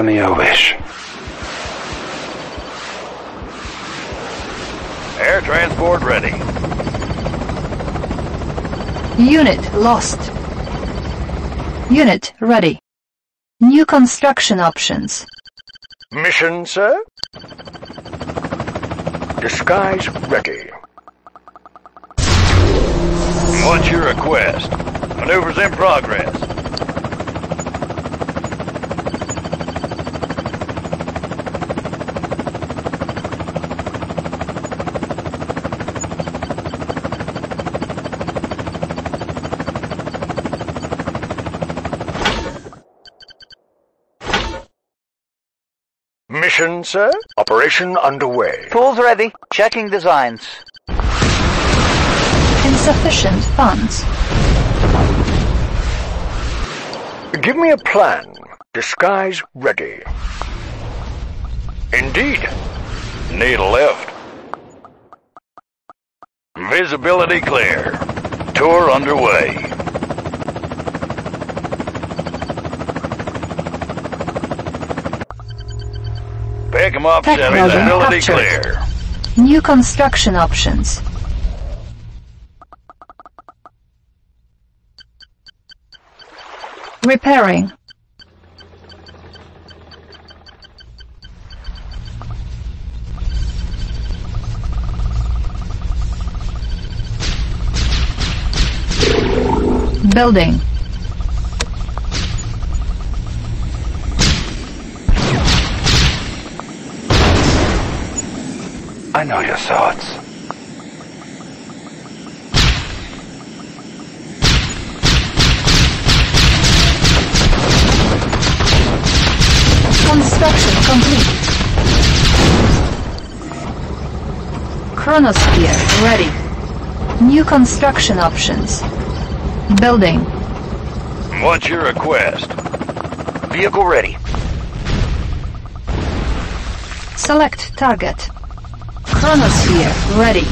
Tell me your wish. Air transport ready. Unit lost. Unit ready. New construction options. Mission, sir? Disguise ready. What's your request? Maneuvers in progress. Mission, sir? Operation underway. Tools ready. Checking designs. Insufficient funds. Give me a plan. Disguise ready. Indeed. Need a lift. Visibility clear. Tour underway. Pick 'em up, Tech building captured. clear. New construction options. Repairing. Building. I know your thoughts. Construction complete. Chronosphere ready. New construction options. Building. What's your request? Vehicle ready. Select target. Chronosphere ready.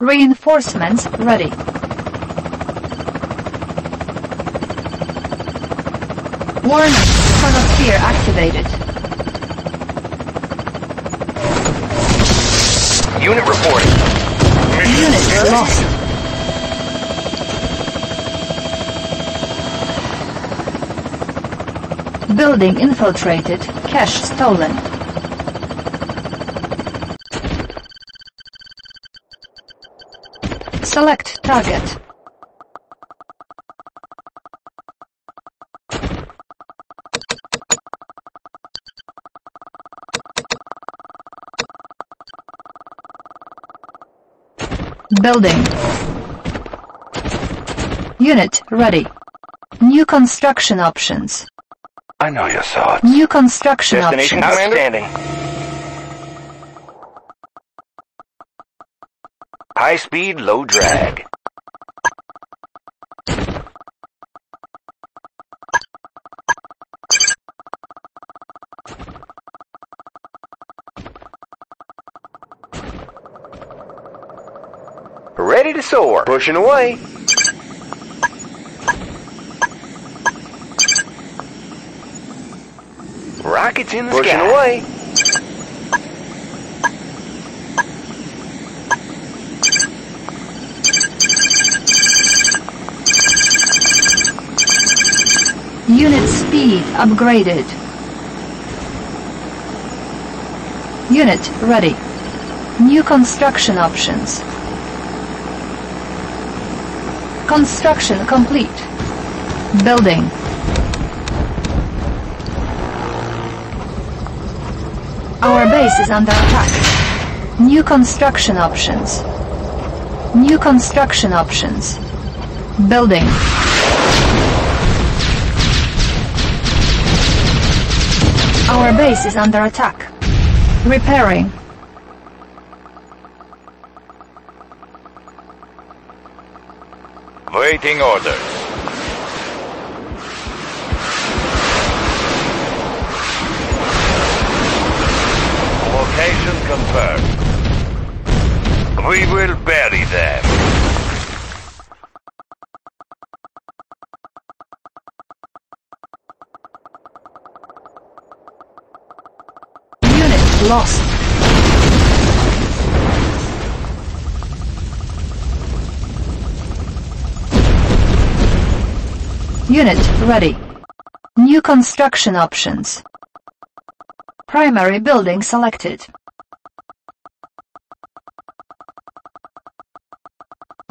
Reinforcements ready. Warning, chronosphere activated. Unit reporting. Unit lost. Building infiltrated, Cash stolen. Select target. Building. Unit ready. New construction options. I know your thoughts. New construction Destination options. outstanding. High speed, low drag. Ready to soar. Pushing away. Rockets in the Pushing sky. away. Unit speed upgraded. Unit ready. New construction options. Construction complete. Building. Our base is under attack. New construction options. New construction options. Building. Our base is under attack. Repairing. Waiting orders. Location confirmed. We will bury them. Unit lost. Unit ready. New construction options. Primary building selected.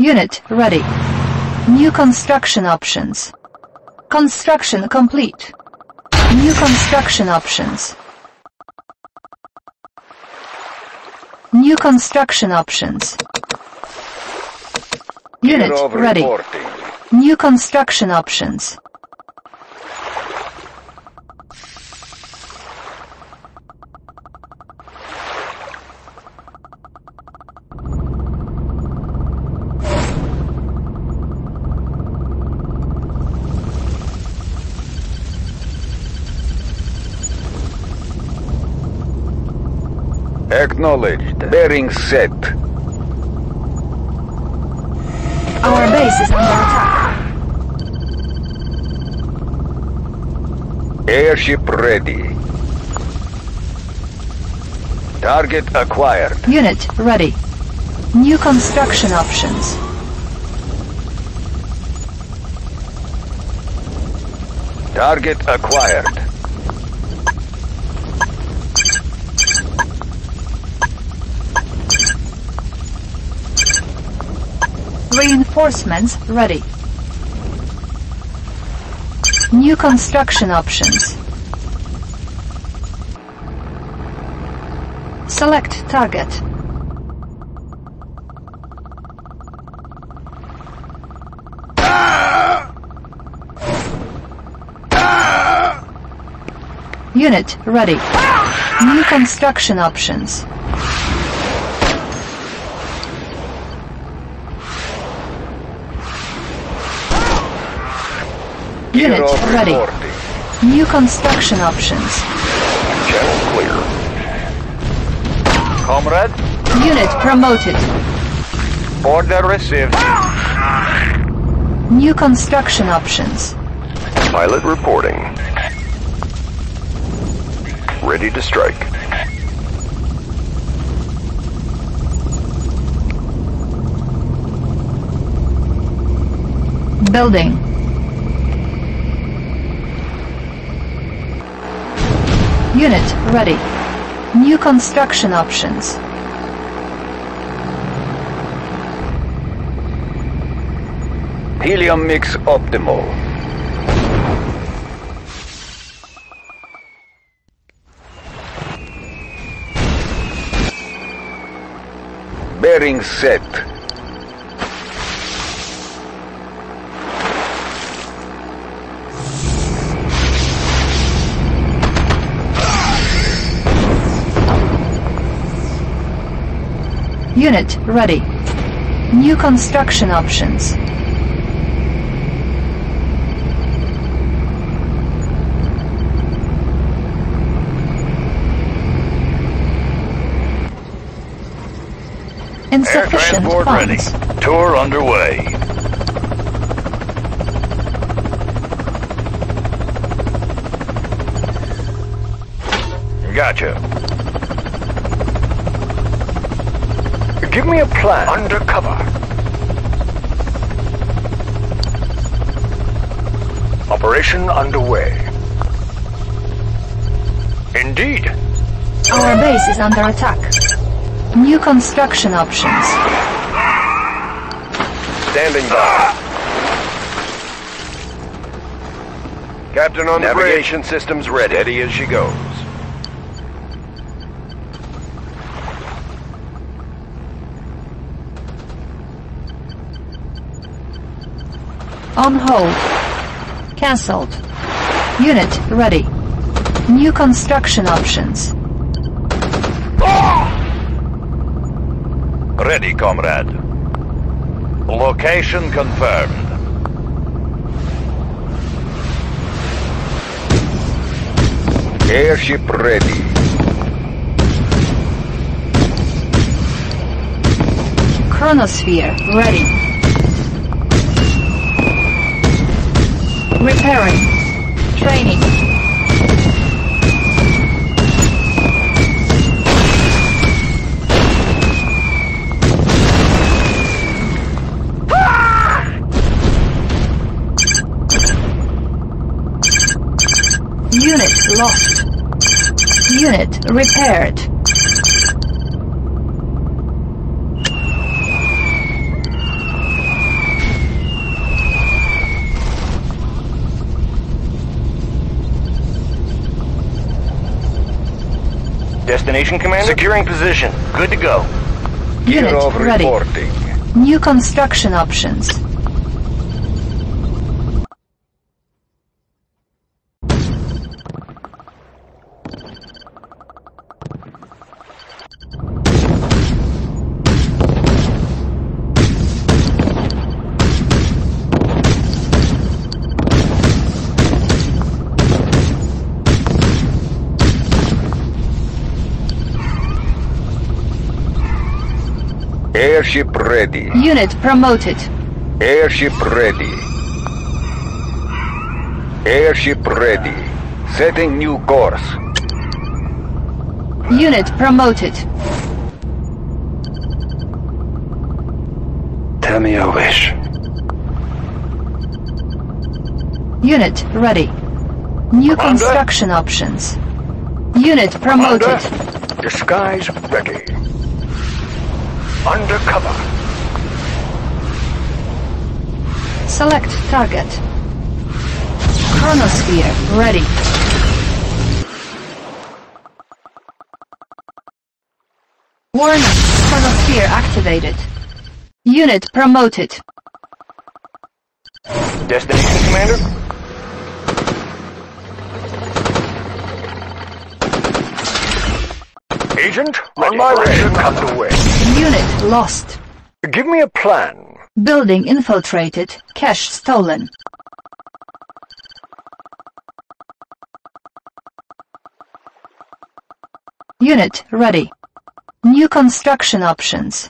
Unit ready. New construction options. Construction complete. New construction options. New construction options. Unit ready. New construction options. Acknowledged. Bearing set. Our base is under attack. Airship ready. Target acquired. Unit ready. New construction options. Target acquired. Reinforcements ready. New construction options. Select target. Unit ready. New construction options. Unit ready. New construction options. Channel clear. Comrade, Unit promoted. Order received. New construction options. Pilot reporting. Ready to strike. Building. Unit ready. New construction options. Helium mix optimal. Bearing set. Unit ready. New construction options. Insufficient Air transport ready. Tour underway. Gotcha. Give me a plan. Undercover. Operation underway. Indeed. Our base is under attack. New construction options. Standing by. Captain on the bridge. Navigation systems ready. Steady as she goes. On hold. Cancelled. Unit ready. New construction options. Ah! Ready, comrade. Location confirmed. Airship ready. Chronosphere ready. Repairing. Training. Ah! Unit lost. Unit repaired. Destination, Commander? Securing position. Good to go. Unit Gear of ready. reporting. New construction options. Airship ready. Unit promoted. Airship ready. Airship ready. Setting new course. Unit promoted. Tell me your wish. Unit ready. New Commander? construction options. Unit promoted. Commander? Disguise ready. Undercover. Select target. Chronosphere ready. Warning. Chronosphere activated. Unit promoted. Destination, Commander? Agent, on my way. underway. Unit lost. Give me a plan. Building infiltrated. Cash stolen. Unit ready. New construction options.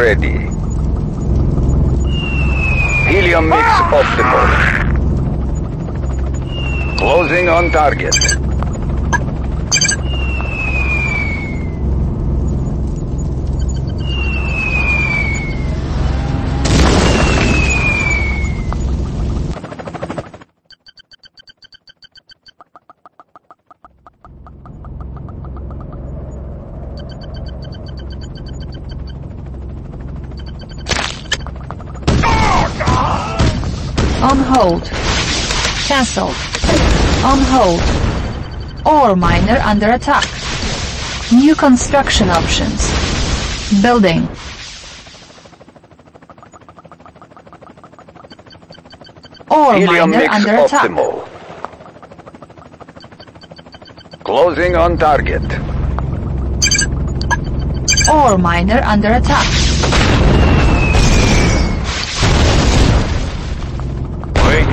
Ready. Helium mix ah! optimal. Closing on target. On hold. Cancelled. On hold. Ore miner under attack. New construction options. Building. Ore Helium miner under attack. Closing on target. Ore miner under attack.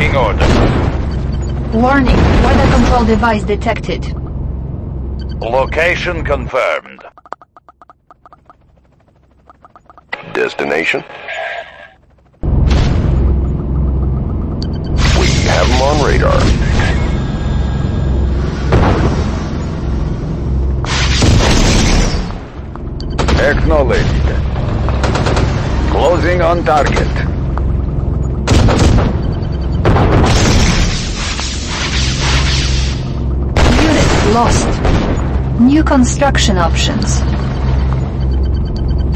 Waiting order. Warning. Weather control device detected. Location confirmed. Destination? We have them on radar. Acknowledged. Closing on target. Lost. New construction options.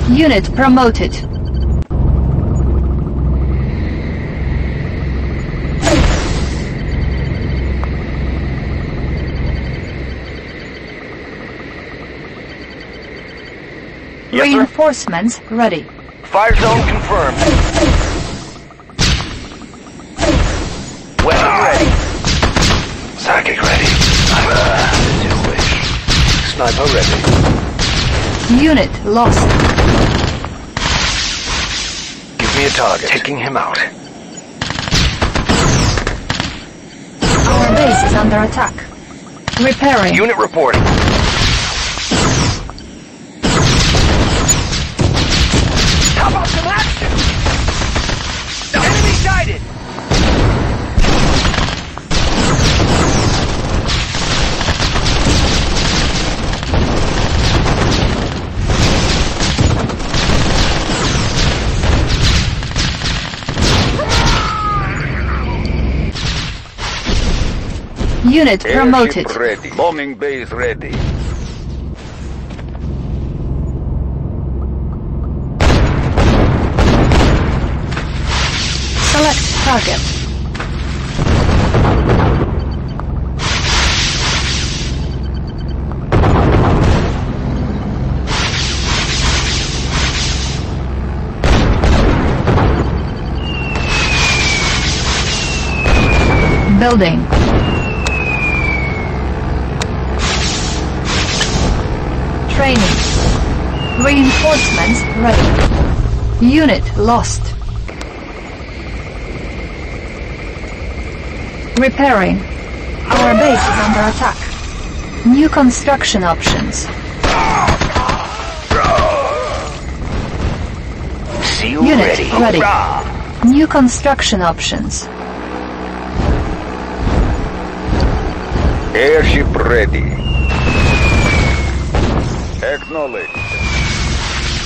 Unit promoted. Yes, sir. Reinforcements ready. Fire zone confirmed. Sniper ready. Unit lost. Give me a target. Taking him out. Our base is under attack. Repairing. Unit reporting. Unit promoted. Airship ready. Bombing base ready. Select target. Building. Reinforcements ready. Unit lost. Repairing. Our base is under attack. New construction options. Unit ready. New construction options. Airship ready. Acknowledged.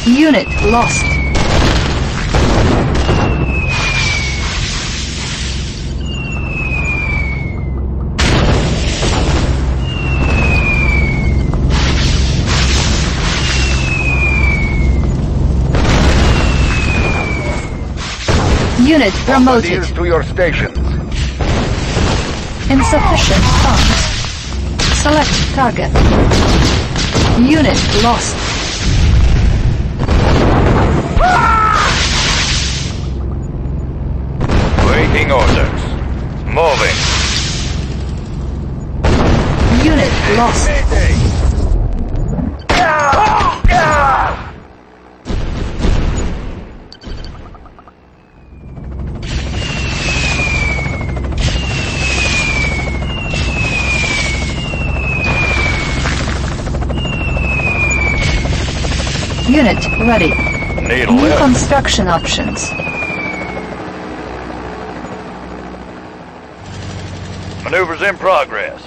Unit lost. Unit promoted. To your stations. Insufficient funds. Select target. Unit lost. Waiting orders. Moving. Unit lost. Unit ready. Need New lift. construction options. Maneuvers in progress.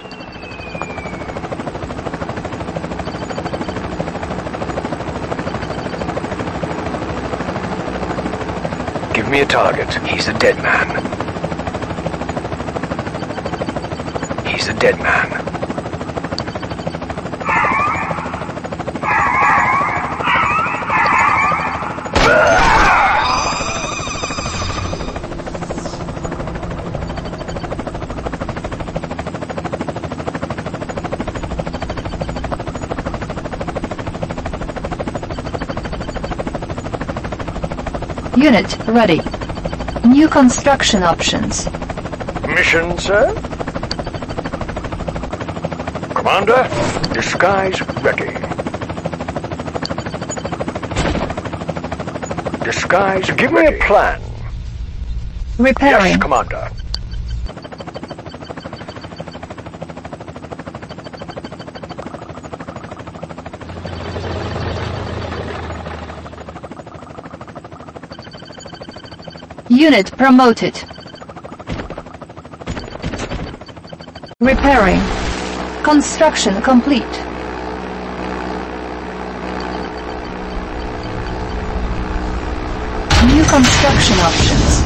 Give me a target. He's a dead man. He's a dead man. Unit ready. New construction options. Mission, sir? Commander, disguise ready. Disguise Give me a plan. Repairing. Yes, Commander. Unit promoted. Repairing. Construction complete. New construction options.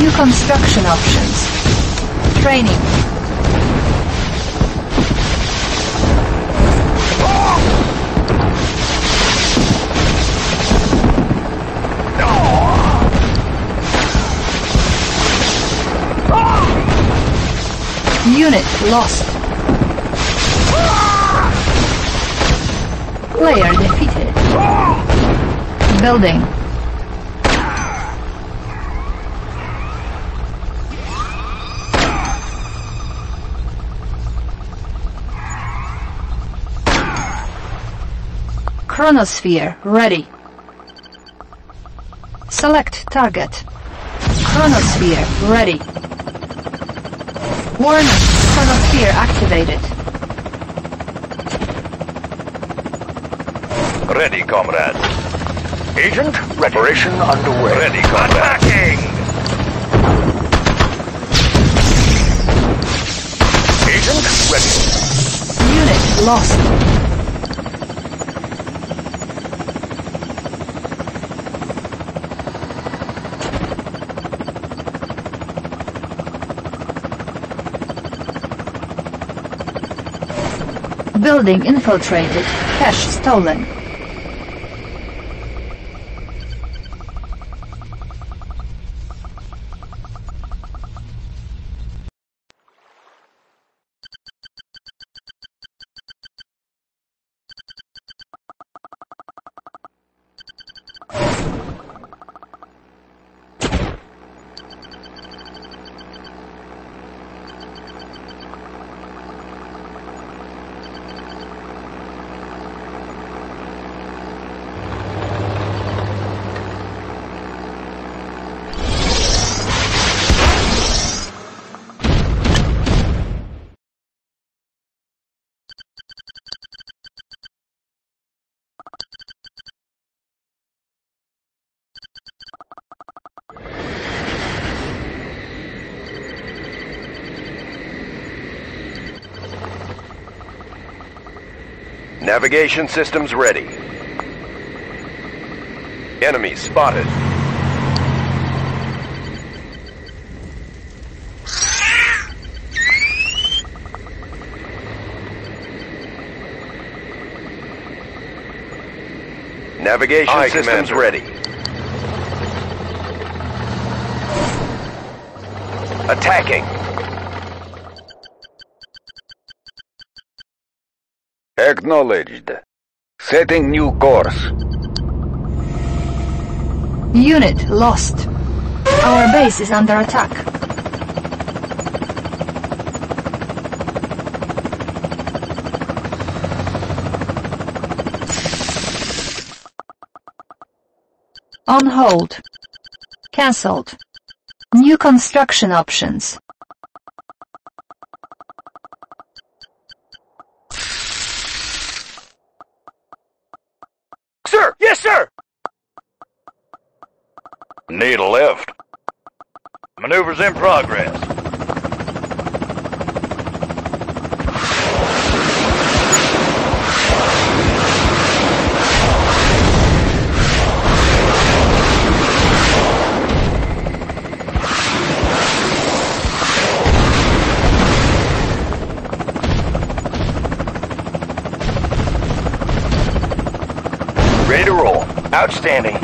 New construction options. Training. Unit lost. Player defeated. Building. Chronosphere ready. Select target. Chronosphere ready. Warning, chronosphere activated. Ready, comrade. Agent, reparation underway. Ready, comrade. Attacking! Agent, ready. Unit lost. Building infiltrated. Cash stolen. Navigation systems ready. Enemies spotted. Navigation Aye, systems Commander. ready. Attacking. Acknowledged. Setting new course. Unit lost. Our base is under attack. On hold. Cancelled. New construction options. Yes, sir! Need a lift. Maneuvers in progress. Ready to roll. Outstanding.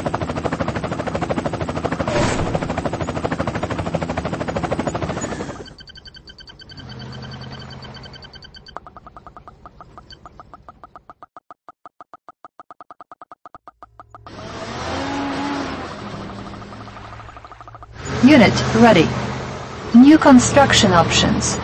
Unit ready. New construction options.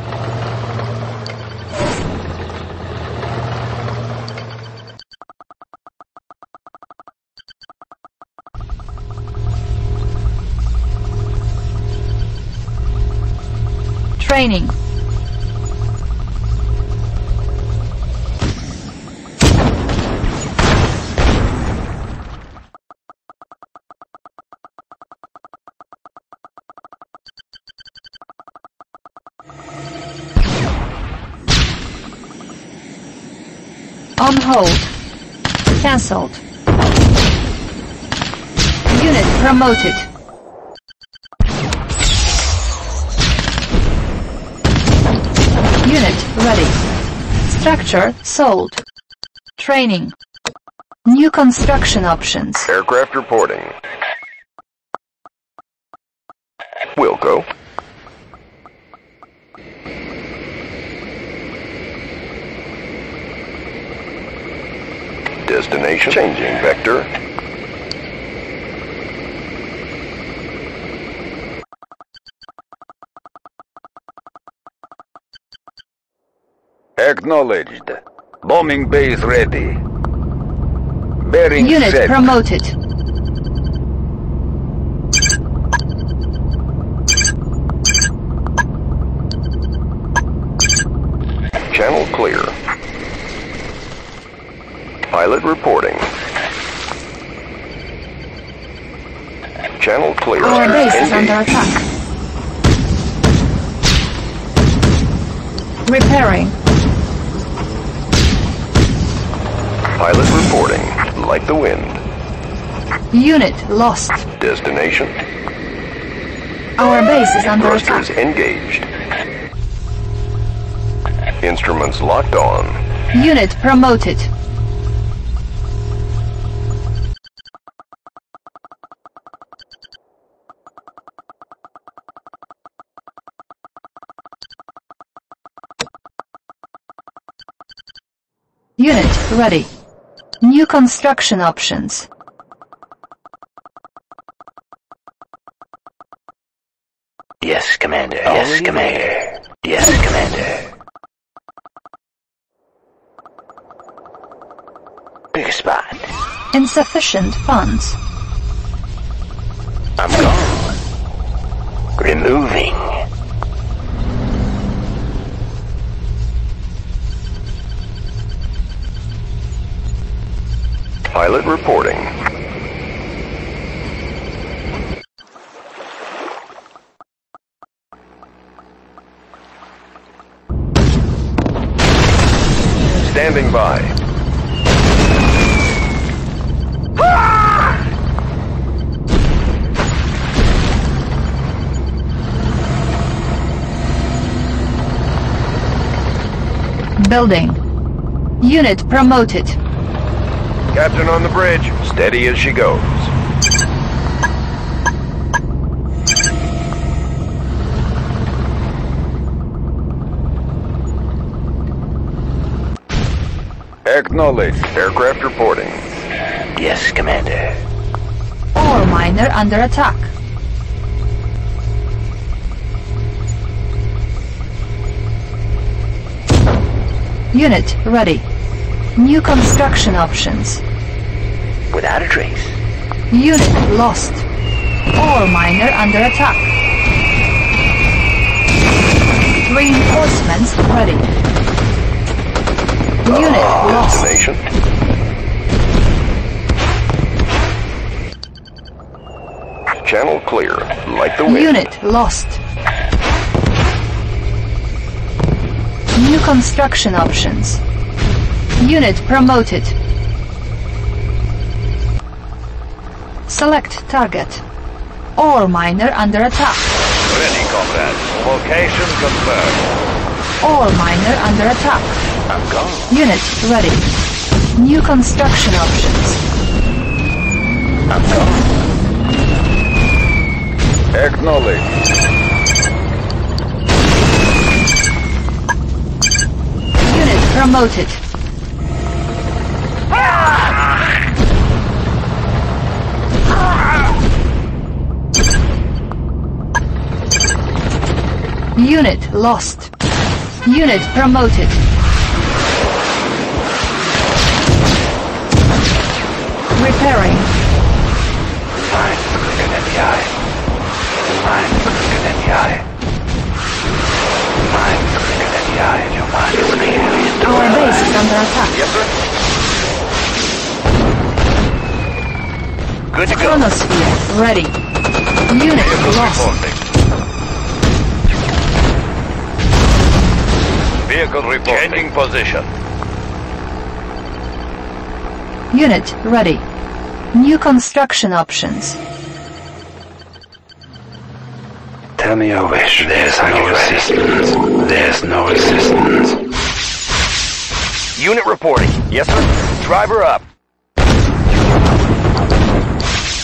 On hold. Cancelled. Unit promoted. Unit ready. Structure sold. Training. New construction options. Aircraft reporting. Wilco. Destination changing vector. Acknowledged. Bombing base ready. Bearing Unit set. promoted. Channel clear. Pilot reporting. Channel clear. Our base is under attack. Repairing. Pilot reporting. Like the wind. Unit lost. Destination. Our base is under Thrusters attack. engaged. Instruments locked on. Unit promoted. Ready. New construction options. Yes, Commander. Oh, yes, Commander. Yes, Commander. Pick spot. Insufficient funds. Standing by. Building. Unit promoted. Captain on the bridge. Steady as she goes. Acknowledged. Aircraft reporting. Yes, Commander. Ore miner under attack. Unit ready. New construction options. Without a trace. Unit lost. Ore miner under attack. Reinforcements ready. Unit lost. Destination. Channel clear. Like the wind. Unit lost. New construction options. Unit promoted. Select target. Ore miner under attack. Ready, comrade. Location confirmed. Ore miner under attack. I'm gone. Unit ready. New construction options. I'm gone. Acknowledge. Unit promoted. Unit lost. Unit promoted. Repairing. Mind is quicker than the eye. Mind is quicker than the eye. Mind is quicker than the eye. Your mind is clearly into Our base is under attack. Yes, sir. Good to go. Chronosphere ready. Unit lost. Reporting. Vehicle reporting. Changing position. Unit ready. New construction options. Tell me your wish. There's no resistance. There's no resistance. Unit reporting. Yes, sir. Driver up.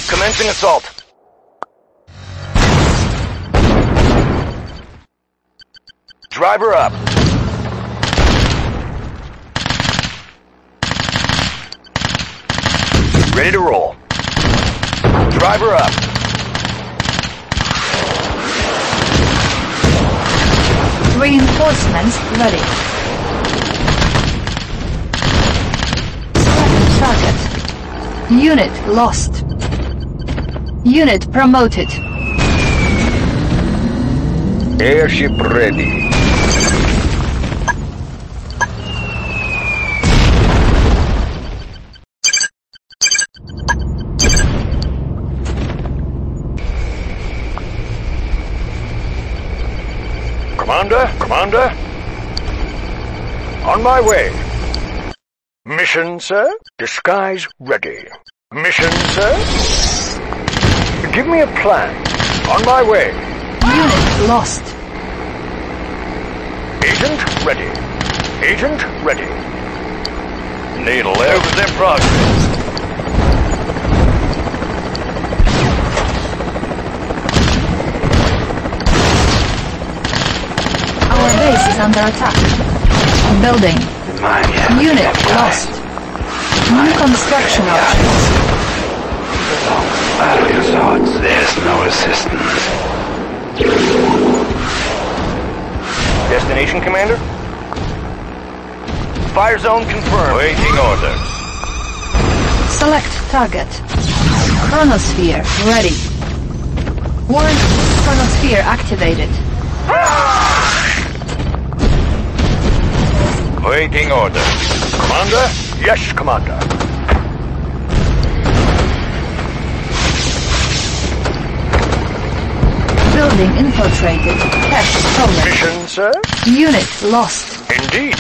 Commencing assault. Driver up. Ready to roll. Driver up. Reinforcements ready. Target. Unit lost. Unit promoted. Airship ready. Commander. On my way. Mission, sir. Disguise ready. Mission, sir. Give me a plan. On my way. Unit lost. Agent ready. Agent ready. Needle left. in progress. Base is under attack. Building. Unit lost. New construction options. Battle your swords. There's no assistance. Destination, Commander? Fire zone confirmed. Waiting orders. Select target. Chronosphere ready. Warrant chronosphere activated. Ah! Waiting orders. Commander? Yes, Commander. Building infiltrated. Cash stolen. Mission, sir? Unit lost. Indeed.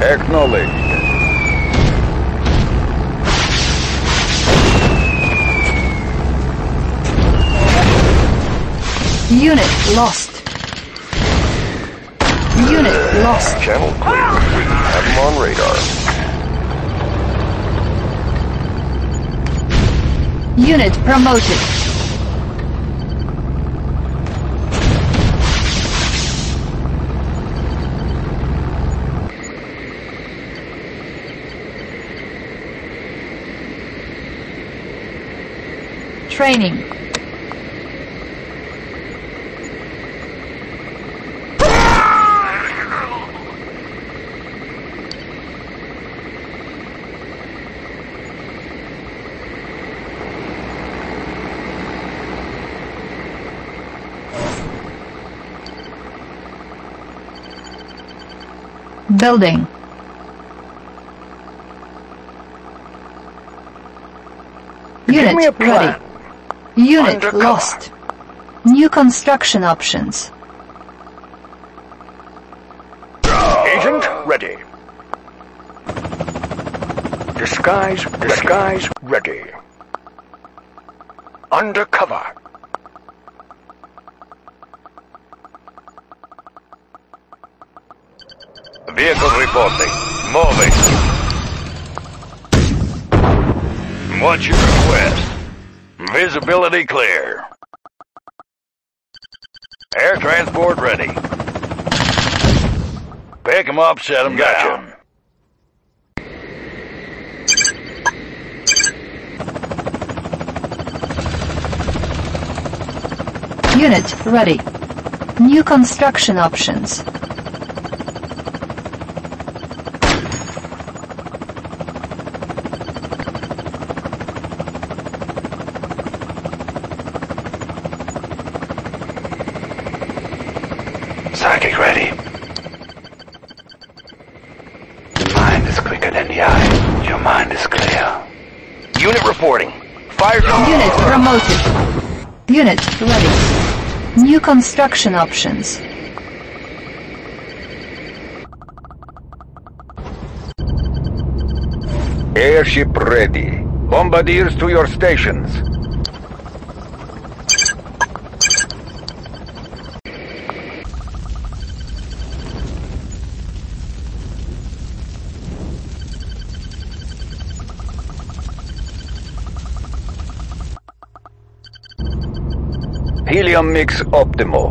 Acknowledged. Unit lost. Unit lost. Channel clear. We have them on radar. Unit promoted. Training. Building. Give Unit ready. Unit Undercover. lost. New construction options. Agent ready. Disguise, disguise ready. Undercover. Vehicle reporting. Moving. What's your request? Visibility clear. Air transport ready. Pick 'em up, set 'em Gotcha. down. Unit ready. New construction options. Psychic ready. The mind is quicker than the eye. Your mind is clear. Unit reporting. Fire zone. Unit promoted. Unit ready. New construction options. Airship ready. Bombardiers to your stations. Helium mix optimal.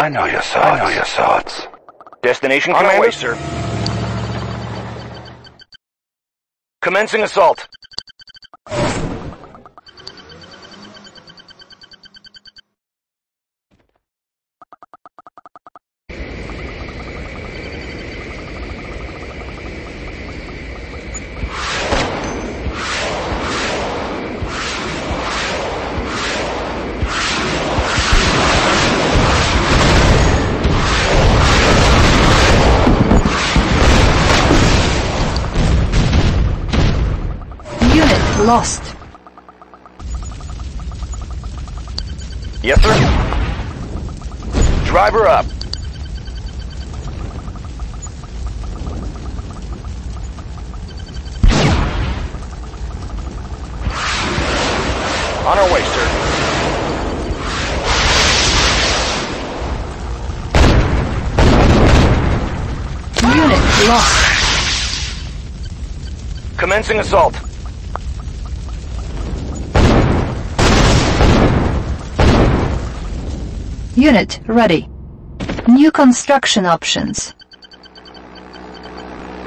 I know your thoughts. I know your thoughts. Destination, On our way, sir. Commencing assault. Lost. Yes, sir. Driver up. On our way, sir. Unit lost. Commencing assault. Unit ready. New construction options.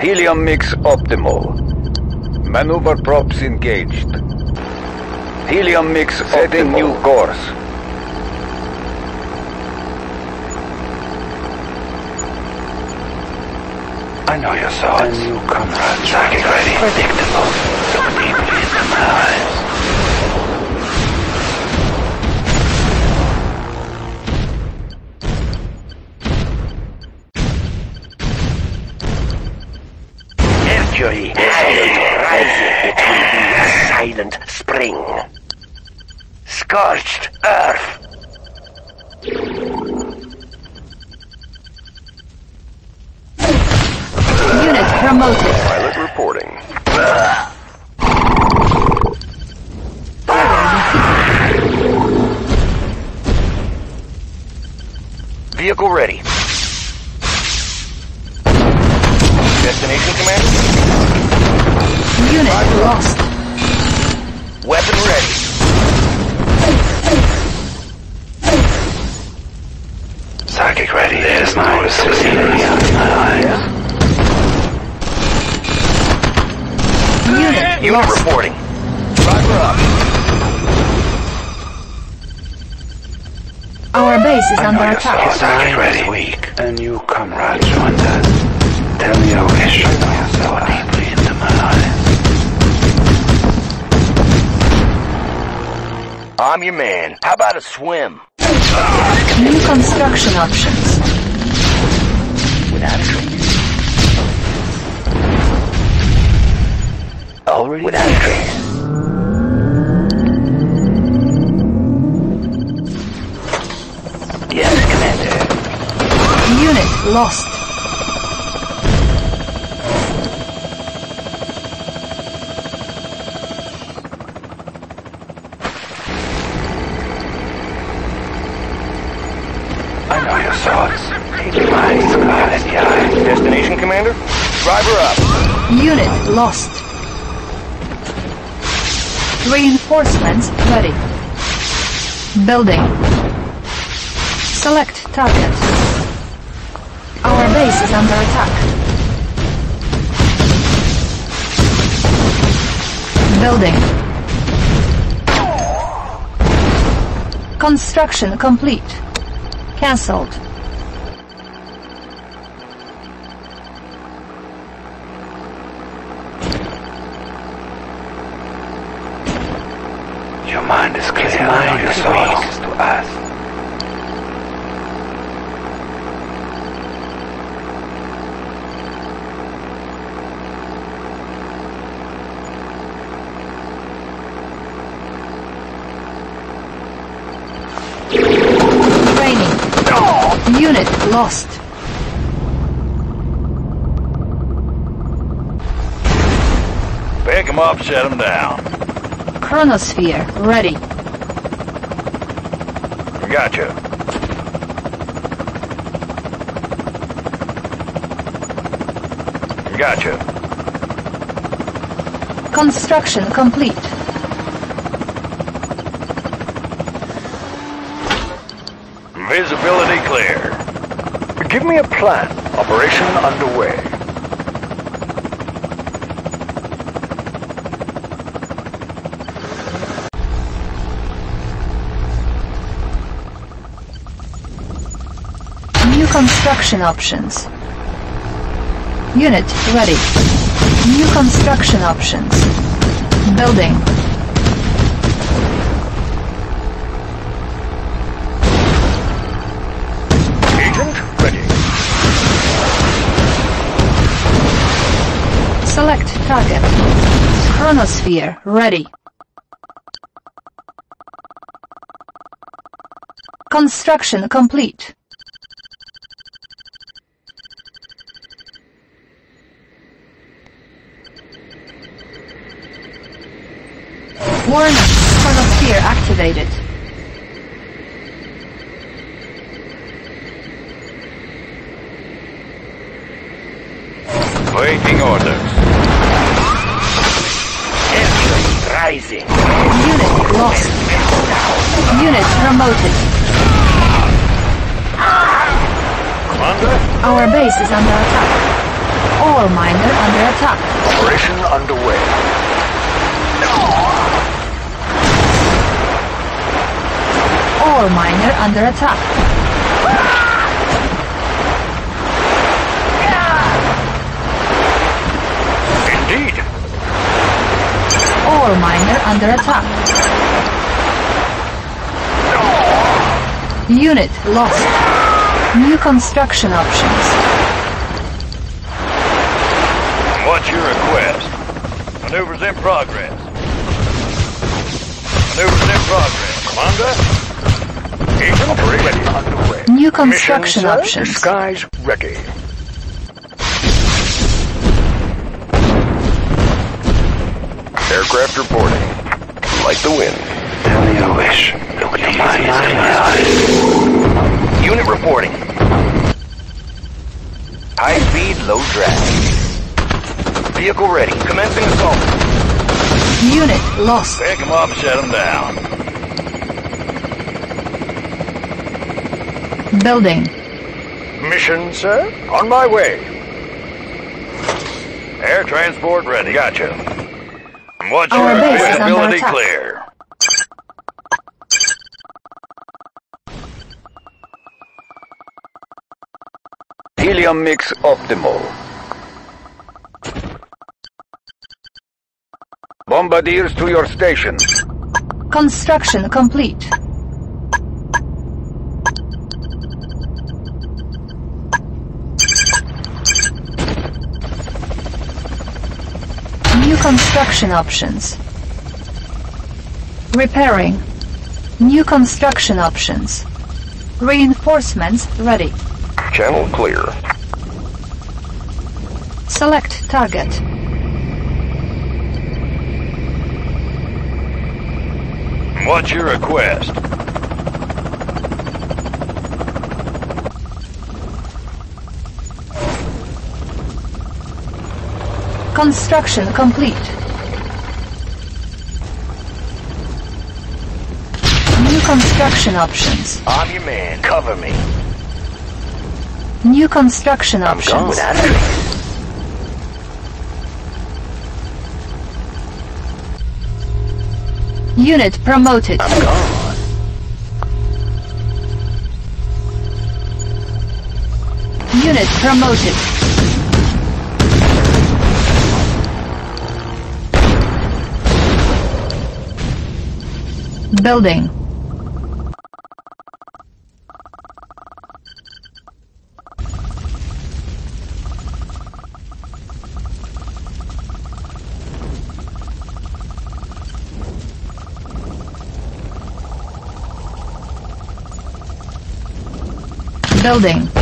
Helium mix optimal. Maneuver props engaged. Helium mix setting new course. I know your thoughts. A new comrade. Psychic ready. Predictable. Look deeply into my eyes. Mercury silent rising. It will be a silent spring. Scorched earth. Unit promoted. Pilot reporting. Vehicle ready. Your man. How about a swim? New construction options. Without a trace. Already without a trace. Yes, Commander. Unit lost. I know your thoughts. Take my scarlet eye. Destination, Commander? Driver up. Unit lost. Reinforcements ready. Building. Select target. Our base is under attack. Building. Construction complete. Cancelled. Your mind is clear. I know your thoughts to us. Training. Unit lost. Pick 'em up, set 'em down. Chronosphere ready. Gotcha. Gotcha. Construction complete. Visibility clear. Give me a plan. Operation underway. New construction options. Unit ready. New construction options. Building. Agent ready. Select target. Chronosphere ready. Construction complete. Warning, chronosphere activated. Waiting orders. Rising. Unit lost. Unit promoted. Commander? Our base is under attack. Ore miner under attack. Operation underway. Ore miner under attack. Indeed. Ore miner under attack. Unit lost. New construction options. What's your request? Maneuvers in progress. Maneuvers in progress. Commander? Agent ready. underway. New construction Mission, options. Disguise ready. Aircraft reporting. Like the wind. Tell me your wish. Look into my eyes. Unit reporting. High speed, low drag. Vehicle ready. Commencing assault. Unit lost. Pick 'em up, set 'em down. building. Mission, sir? On my way. Air transport ready. Gotcha. What's Our your visibility. clear? Helium mix optimal. Bombardiers to your station. Construction complete. Construction options. Repairing. New construction options. Reinforcements ready. Channel clear. Select target. What's your request? Construction complete. New construction options. I'm your man. Cover me. New construction I'm gone options. without a. Unit promoted. I'm gone. Unit promoted. Building. Building.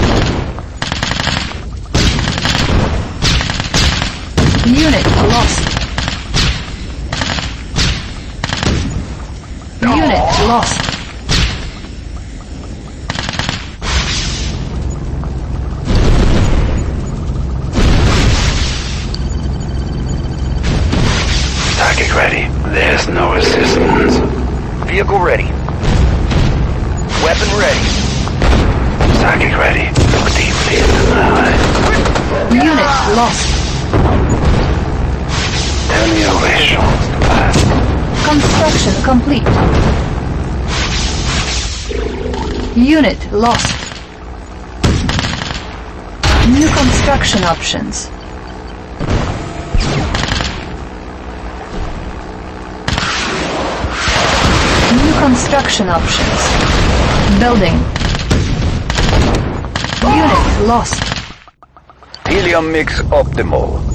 Options. New construction options. Building. Unit lost. Helium mix optimal.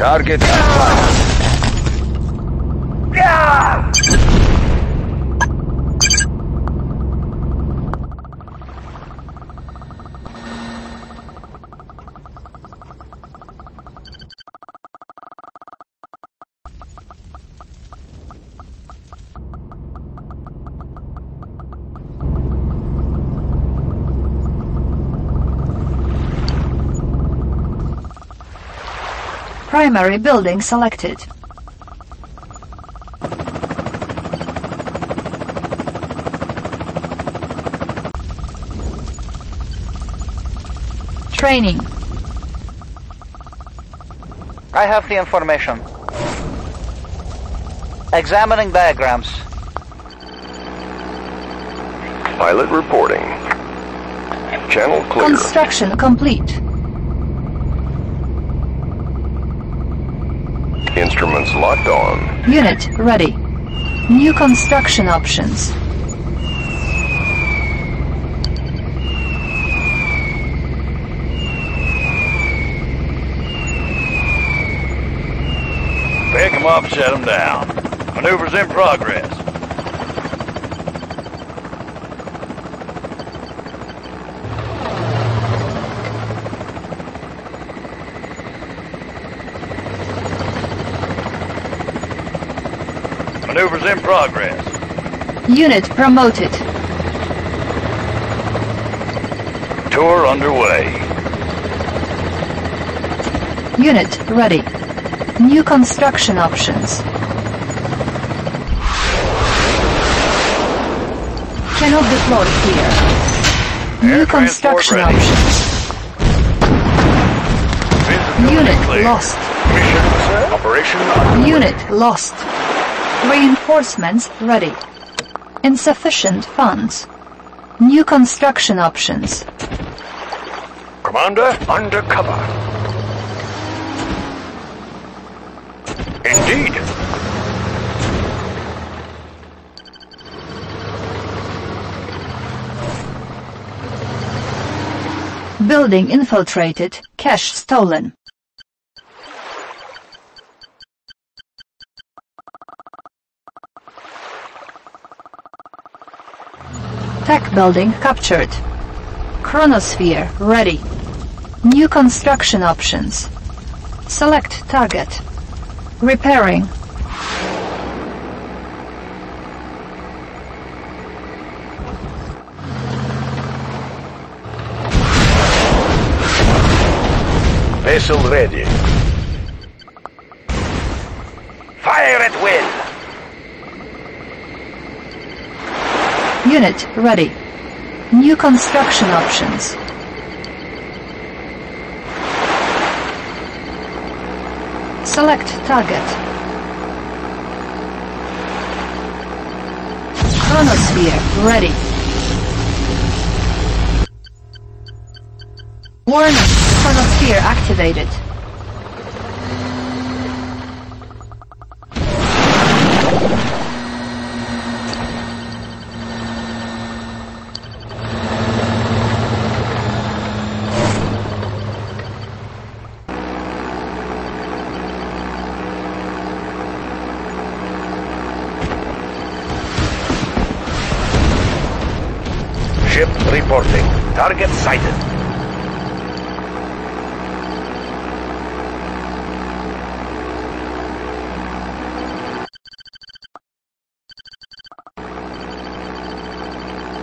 Target acquired. Primary building selected. Training. I have the information. Examining diagrams. Pilot reporting. Channel clear. Construction complete. Instruments locked on. Unit ready. New construction options. Pick 'em up, set 'em down. Maneuvers in progress. Progress. Unit promoted. Tour underway. Unit ready. New construction options. Cannot deploy here. New Air transport construction ready. options. Unit clear. lost. Mission, sir. Operation Unit lost. Reinforcements ready. Insufficient funds. New construction options. Commander, under cover. Indeed. Building infiltrated. Cash stolen. Tech building captured. Chronosphere ready. New construction options. Select target. Repairing. Vessel ready. Fire at will. Unit ready. New construction options. Select target. Chronosphere ready. Warning, chronosphere activated. Ship reporting. Target sighted.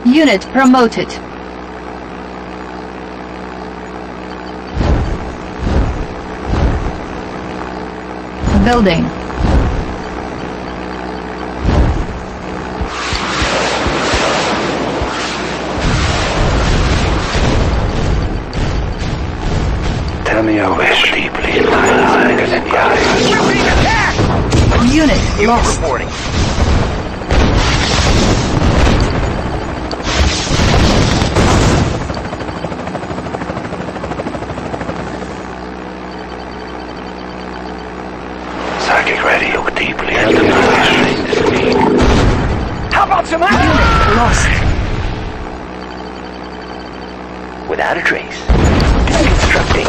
Unit promoted. Building. Me your wish deeply in my eyes and the eyes. We're being attacked! Unit lost. Reporting. Psychic ready. Look deeply into my. How about some action? Unit lost. Without a trace. Constructing.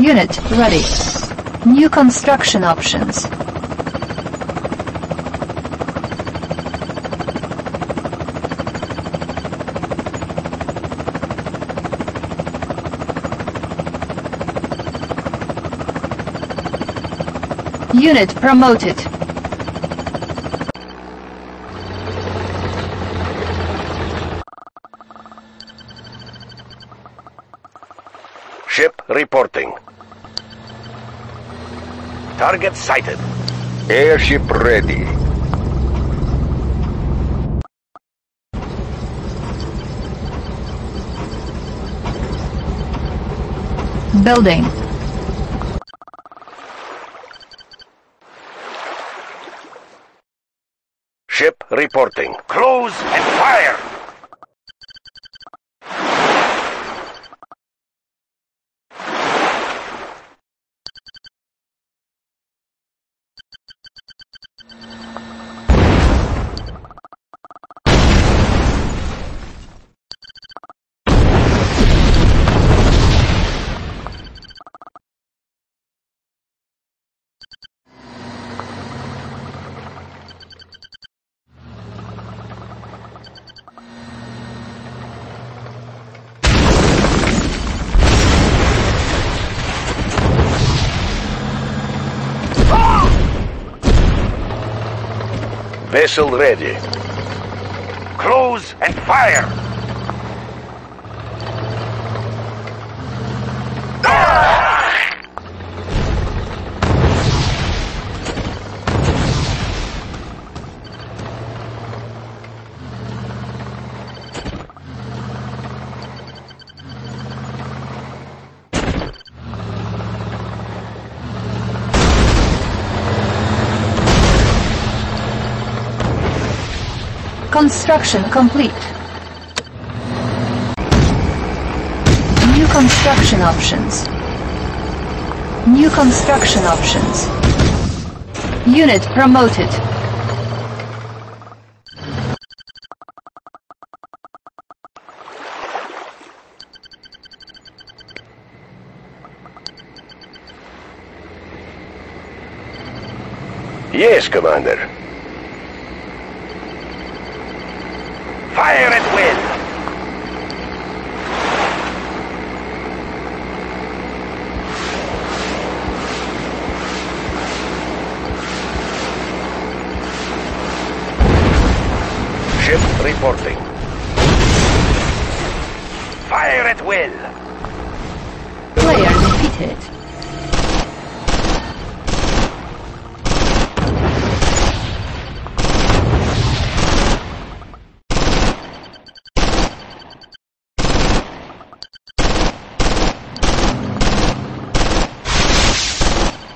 Unit ready. New construction options. Unit promoted. Ship reporting. Target sighted. Airship ready. Building. Ship reporting. Close Vessel ready. Close and fire! Construction complete. New construction options. New construction options. Unit promoted. Yes, Commander. Fire at will! Ship reporting. Fire at will! Player defeated.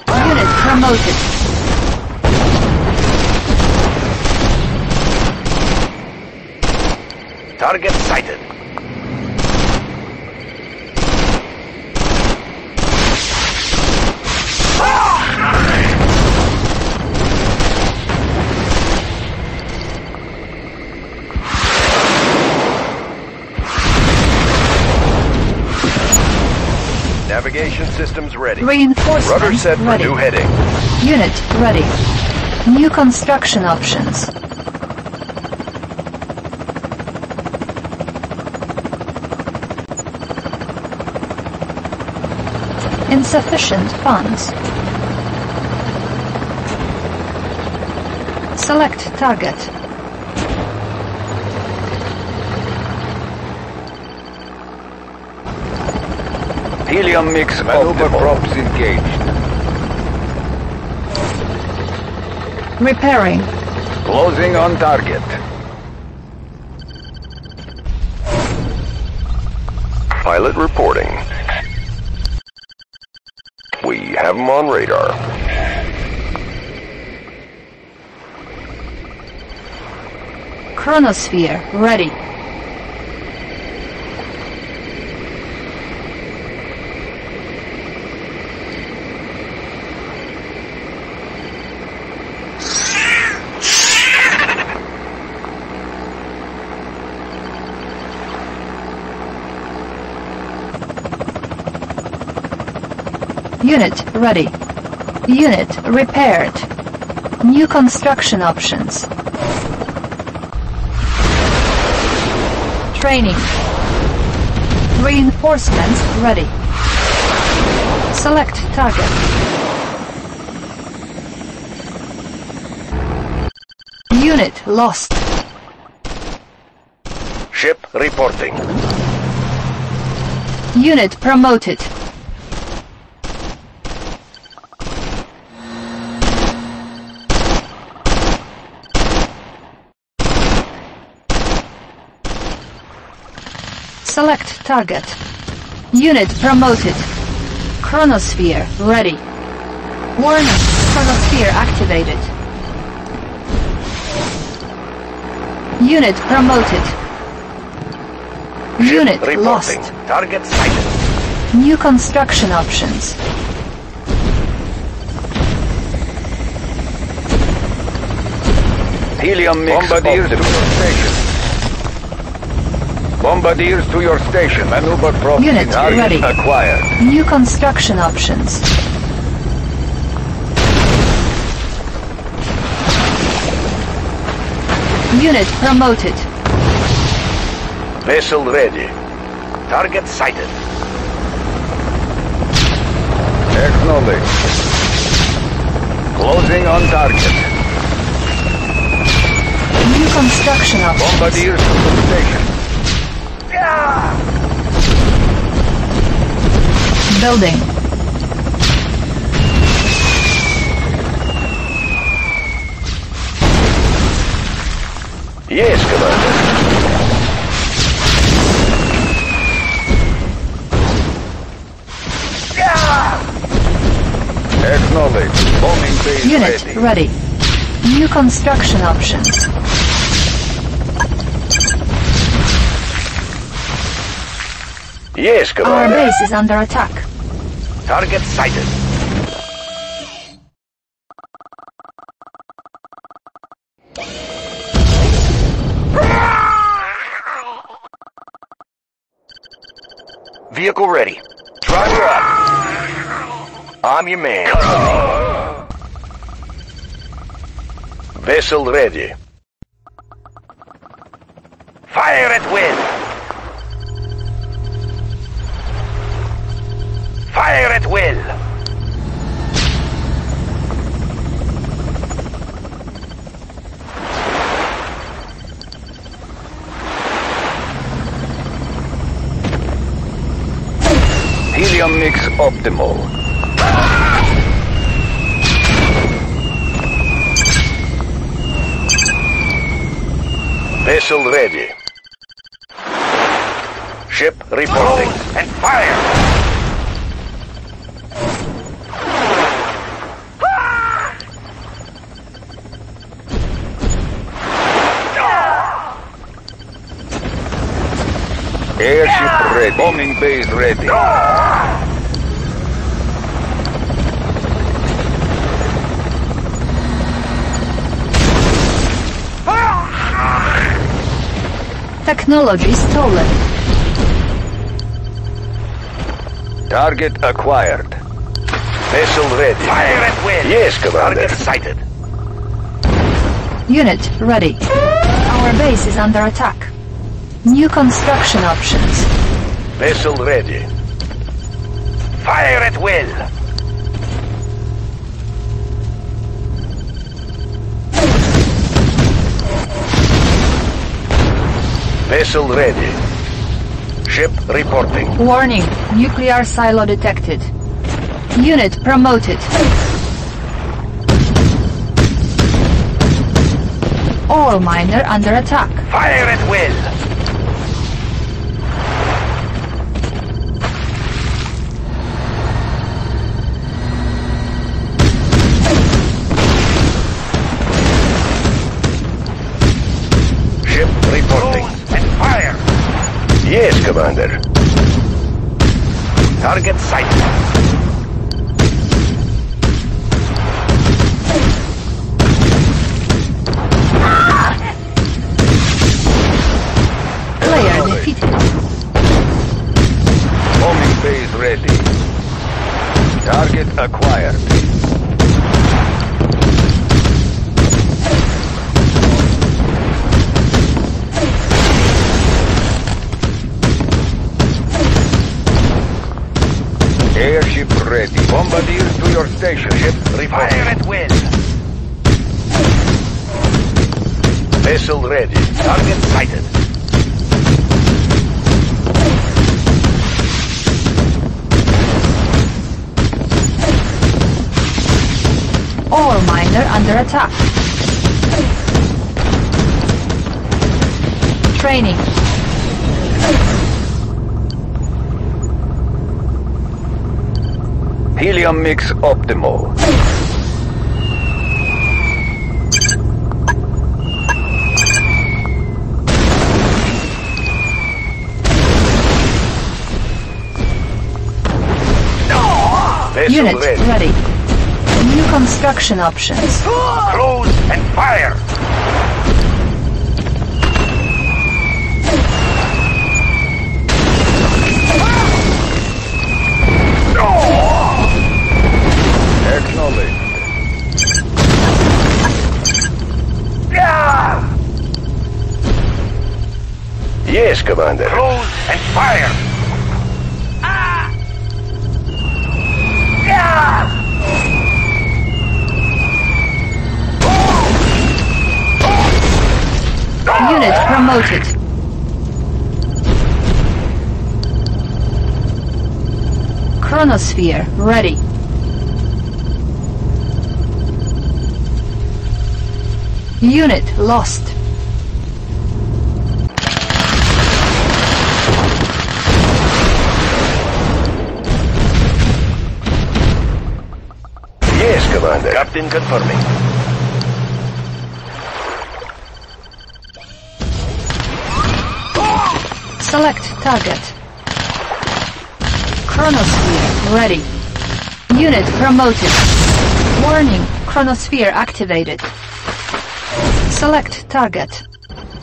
Unit promoted. Target sighted. Navigation ready. Rudder Reinforcements set for ready. new heading. Unit ready. New construction options. Insufficient funds. Select target. Helium mix maneuver props engaged. Repairing. Closing on target. Pilot reporting. We have him on radar. Chronosphere ready. Unit ready. Unit repaired. New construction options. Training. Reinforcements ready. Select target. Unit lost. Ship reporting. Unit promoted. Select target. Unit promoted. Chronosphere ready. Warning. Chronosphere activated. Unit promoted. Unit Reporting. lost. Target sighted. New construction options. Helium mix Bombardiers to station. Bombardiers to your station. Maneuver props Unit ready. acquired. New construction options. Unit promoted. Vessel ready. Target sighted. Acknowledged. Closing on target. New construction options. Bombardiers to the station. Building. Yes, Commander. Acknowledge. Bombing base Unit ready. ready. New construction options. Yes, Our base is under attack. Target sighted. Vehicle ready. Driver up. I'm your man. Vessel ready. Fire at will. Fire at will. Helium mix optimal. Vessel ready. Ship reporting. and fire! Ready. Bombing base ready. Technology stolen. Target acquired. Vessel ready. Fire at will. Yes, Commander. Target sighted. Unit ready. Our base is under attack. New construction options. Vessel ready. Fire at will. Vessel ready. Ship reporting. Warning, nuclear silo detected. Unit promoted. Ore miner under attack. Fire at will. Yes, Commander. Target sighted. Bombardiers to your station. Ship Fire at will. Vessel ready. Target sighted. Ore miner under attack. Training. Helium mix optimal. Unit ready. New construction options. Close and fire. Acknowledged. Yes, Commander. Close and fire. Unit promoted. Chronosphere ready. Unit lost. Yes, Commander. Captain confirming. Select target. Chronosphere ready. Unit promoted. Warning, chronosphere activated. Select target.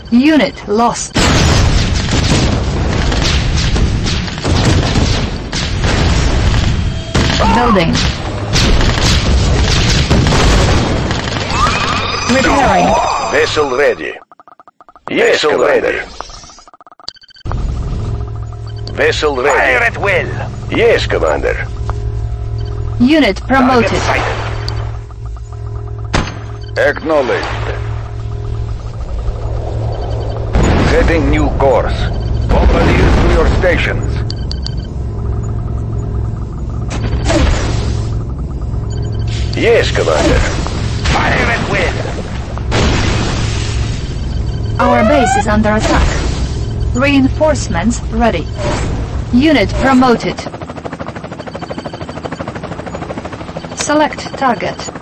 Unit lost. Building. Repairing. Vessel ready. Yes, Vessel ready. Vessel ready. Fire at will. Yes, Commander. Unit promoted. sighted. Acknowledged. Setting new course. Bombardiers to your stations. Yes, Commander. Fire at will. Our base is under attack. Reinforcements ready. Unit promoted. Select target.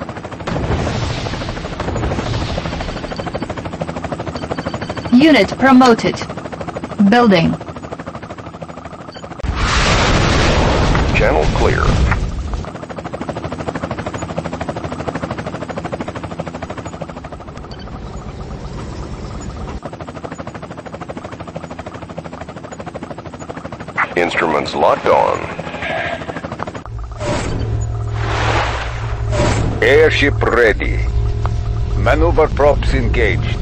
Unit promoted. Building. Channel clear. Instruments locked on. Airship ready. Maneuver props engaged.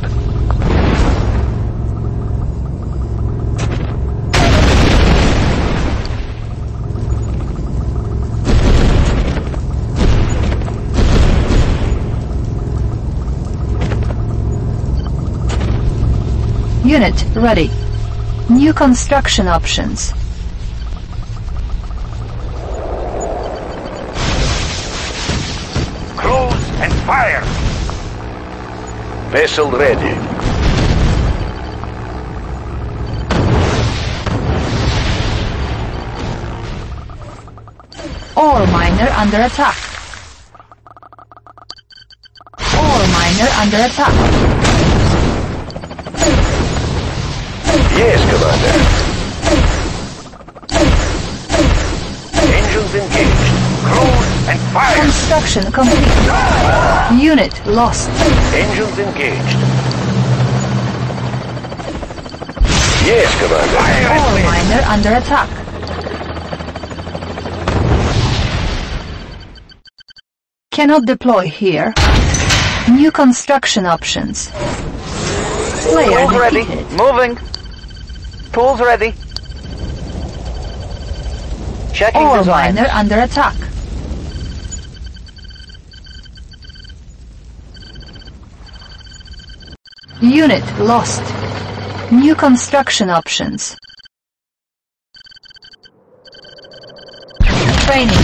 Unit ready. New construction options. Close and fire. Vessel ready. Ore miner under attack. Ore miner under attack. Engines engaged. Close and fire. Construction complete. Unit lost. Engines engaged. Yes, Commander. Ore miner under attack. Cannot deploy here. New construction options. Player Tools ready. Moving. Tools ready. Checking Ore design. miner under attack. Unit lost. New construction options. Training.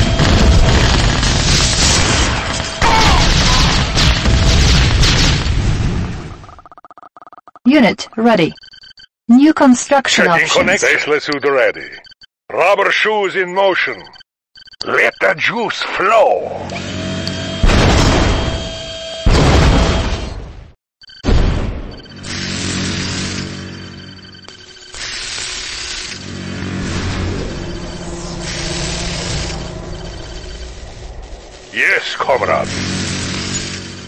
Unit ready. New construction options. Tesla suit ready. Rubber shoes in motion. Let the juice flow. Yes, comrade.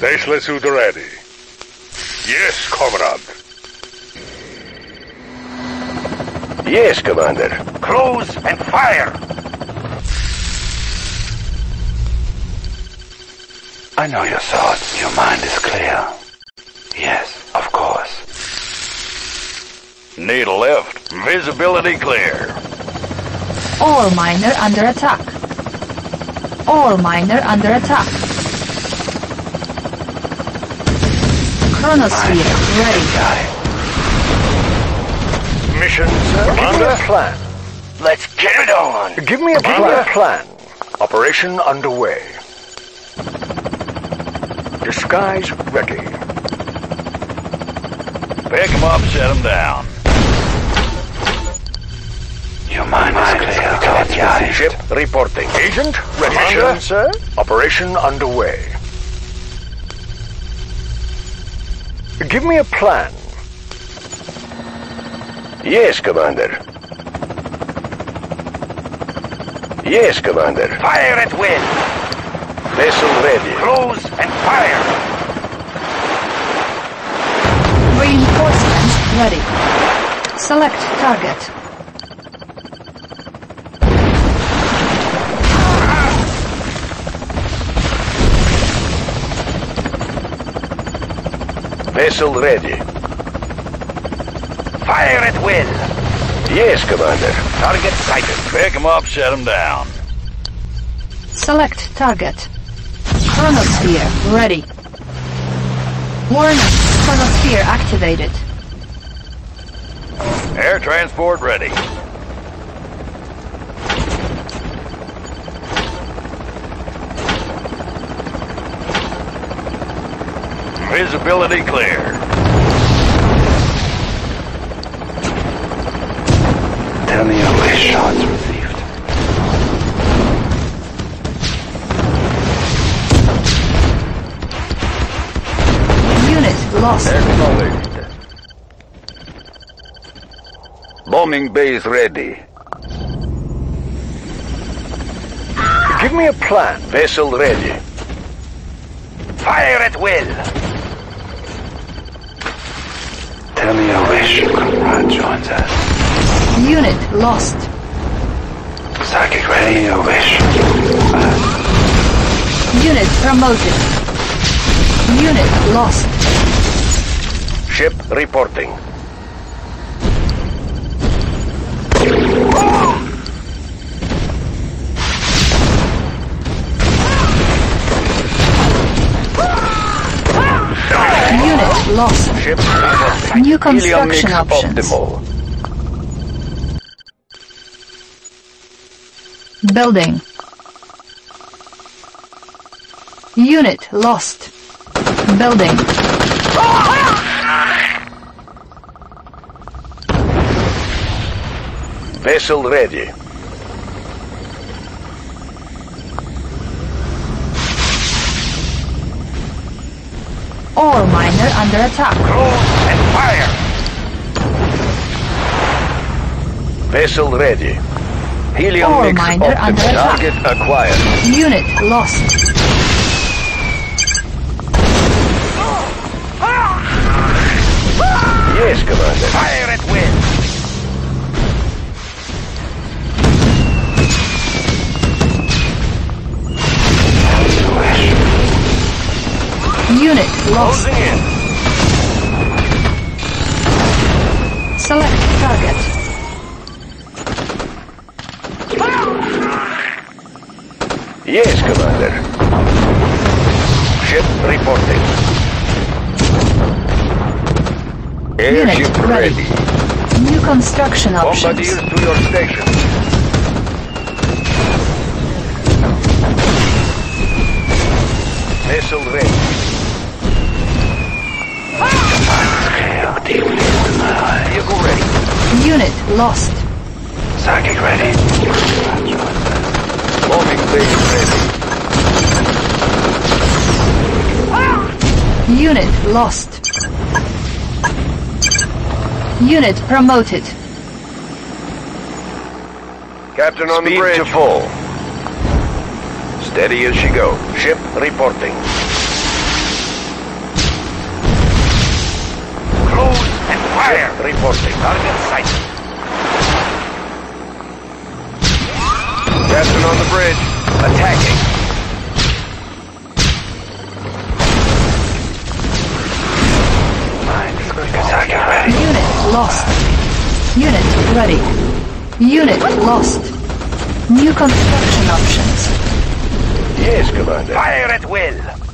Tesla suit ready. Yes, comrade. Yes, Commander. Close and fire. I know your thoughts. Your mind is clear. Yes, of course. Need left. Visibility clear. Ore miner under attack. Ore miner under attack. Chronosphere ready. Mission, sir. Give me a plan. Let's get it on. Give me a Give me a plan. Operation underway. Disguise ready. Pick 'em up, set 'em down. Your mind is clear. Commander. Ship reporting. Agent ready, Commander, sir. Operation underway. Give me a plan. Yes, Commander. Yes, Commander. Fire at will. Vessel ready. Close and fire. Reinforcements ready. Select target. Vessel ready. Fire at will. Yes, Commander. Target sighted. Pick 'em up, set 'em down. Select target. Chronosphere ready. Warning. Chronosphere activated. Air transport ready. Visibility clear. Tell me your wish. Shots received. Unit lost. Acknowledged. Bombing base ready. Give me a plan. Vessel ready. Fire at will. Tell me your wish. Comrade joins us. Unit lost. Psychic. Your wish. Unit promoted. Unit lost. Ship reporting. Unit lost. Ship reporting. New construction options. optimal. Building. Unit lost. Building. Vessel ready. Ore miner under attack. Close and fire. Vessel ready. Helium Ore mix miner optimal. under attack. Target acquired. Unit lost. Yes, Commander. Fire at will. Unit lost. Closing in. Select target. Yes, Commander. Ship reporting. Unit Airship ready. ready. New construction options. Bombardiers to your station. Vessel ready. Vehicle ready. Unit lost. Psychic ready. Bombing. Unit lost. Unit promoted. Captain on Speed the bridge. to full. Steady as she goes. Ship reporting. Close and fire. Ship reporting. Target sighted. Captain on the bridge. Attacking. Psychic ready. Unit lost. Unit ready. Unit lost. New construction options. Yes, Commander. Fire at will.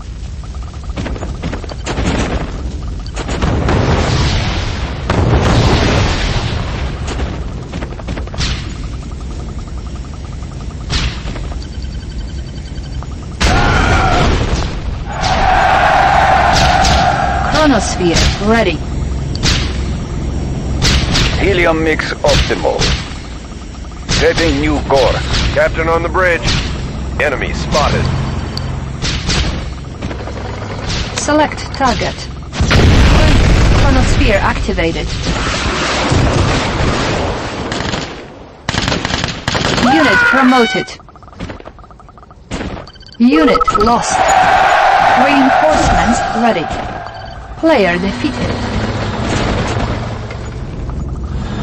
Chronosphere ready. Helium mix optimal. Setting new course. Captain on the bridge. Enemy spotted. Select target. Chronosphere activated. Unit promoted. Unit lost. Reinforcements ready. Player defeated.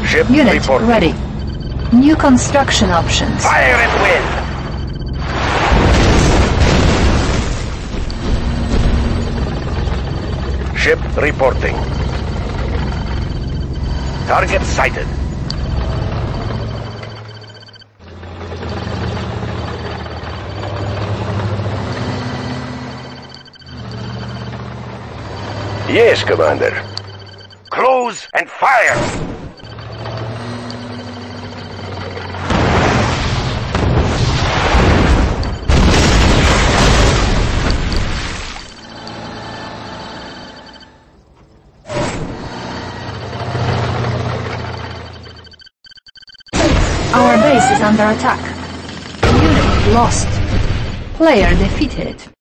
Ship Unit reporting. ready. New construction options. Fire at will. Ship reporting. Target sighted. Yes, Commander. Close and fire! Our base is under attack. Unit lost. Player defeated.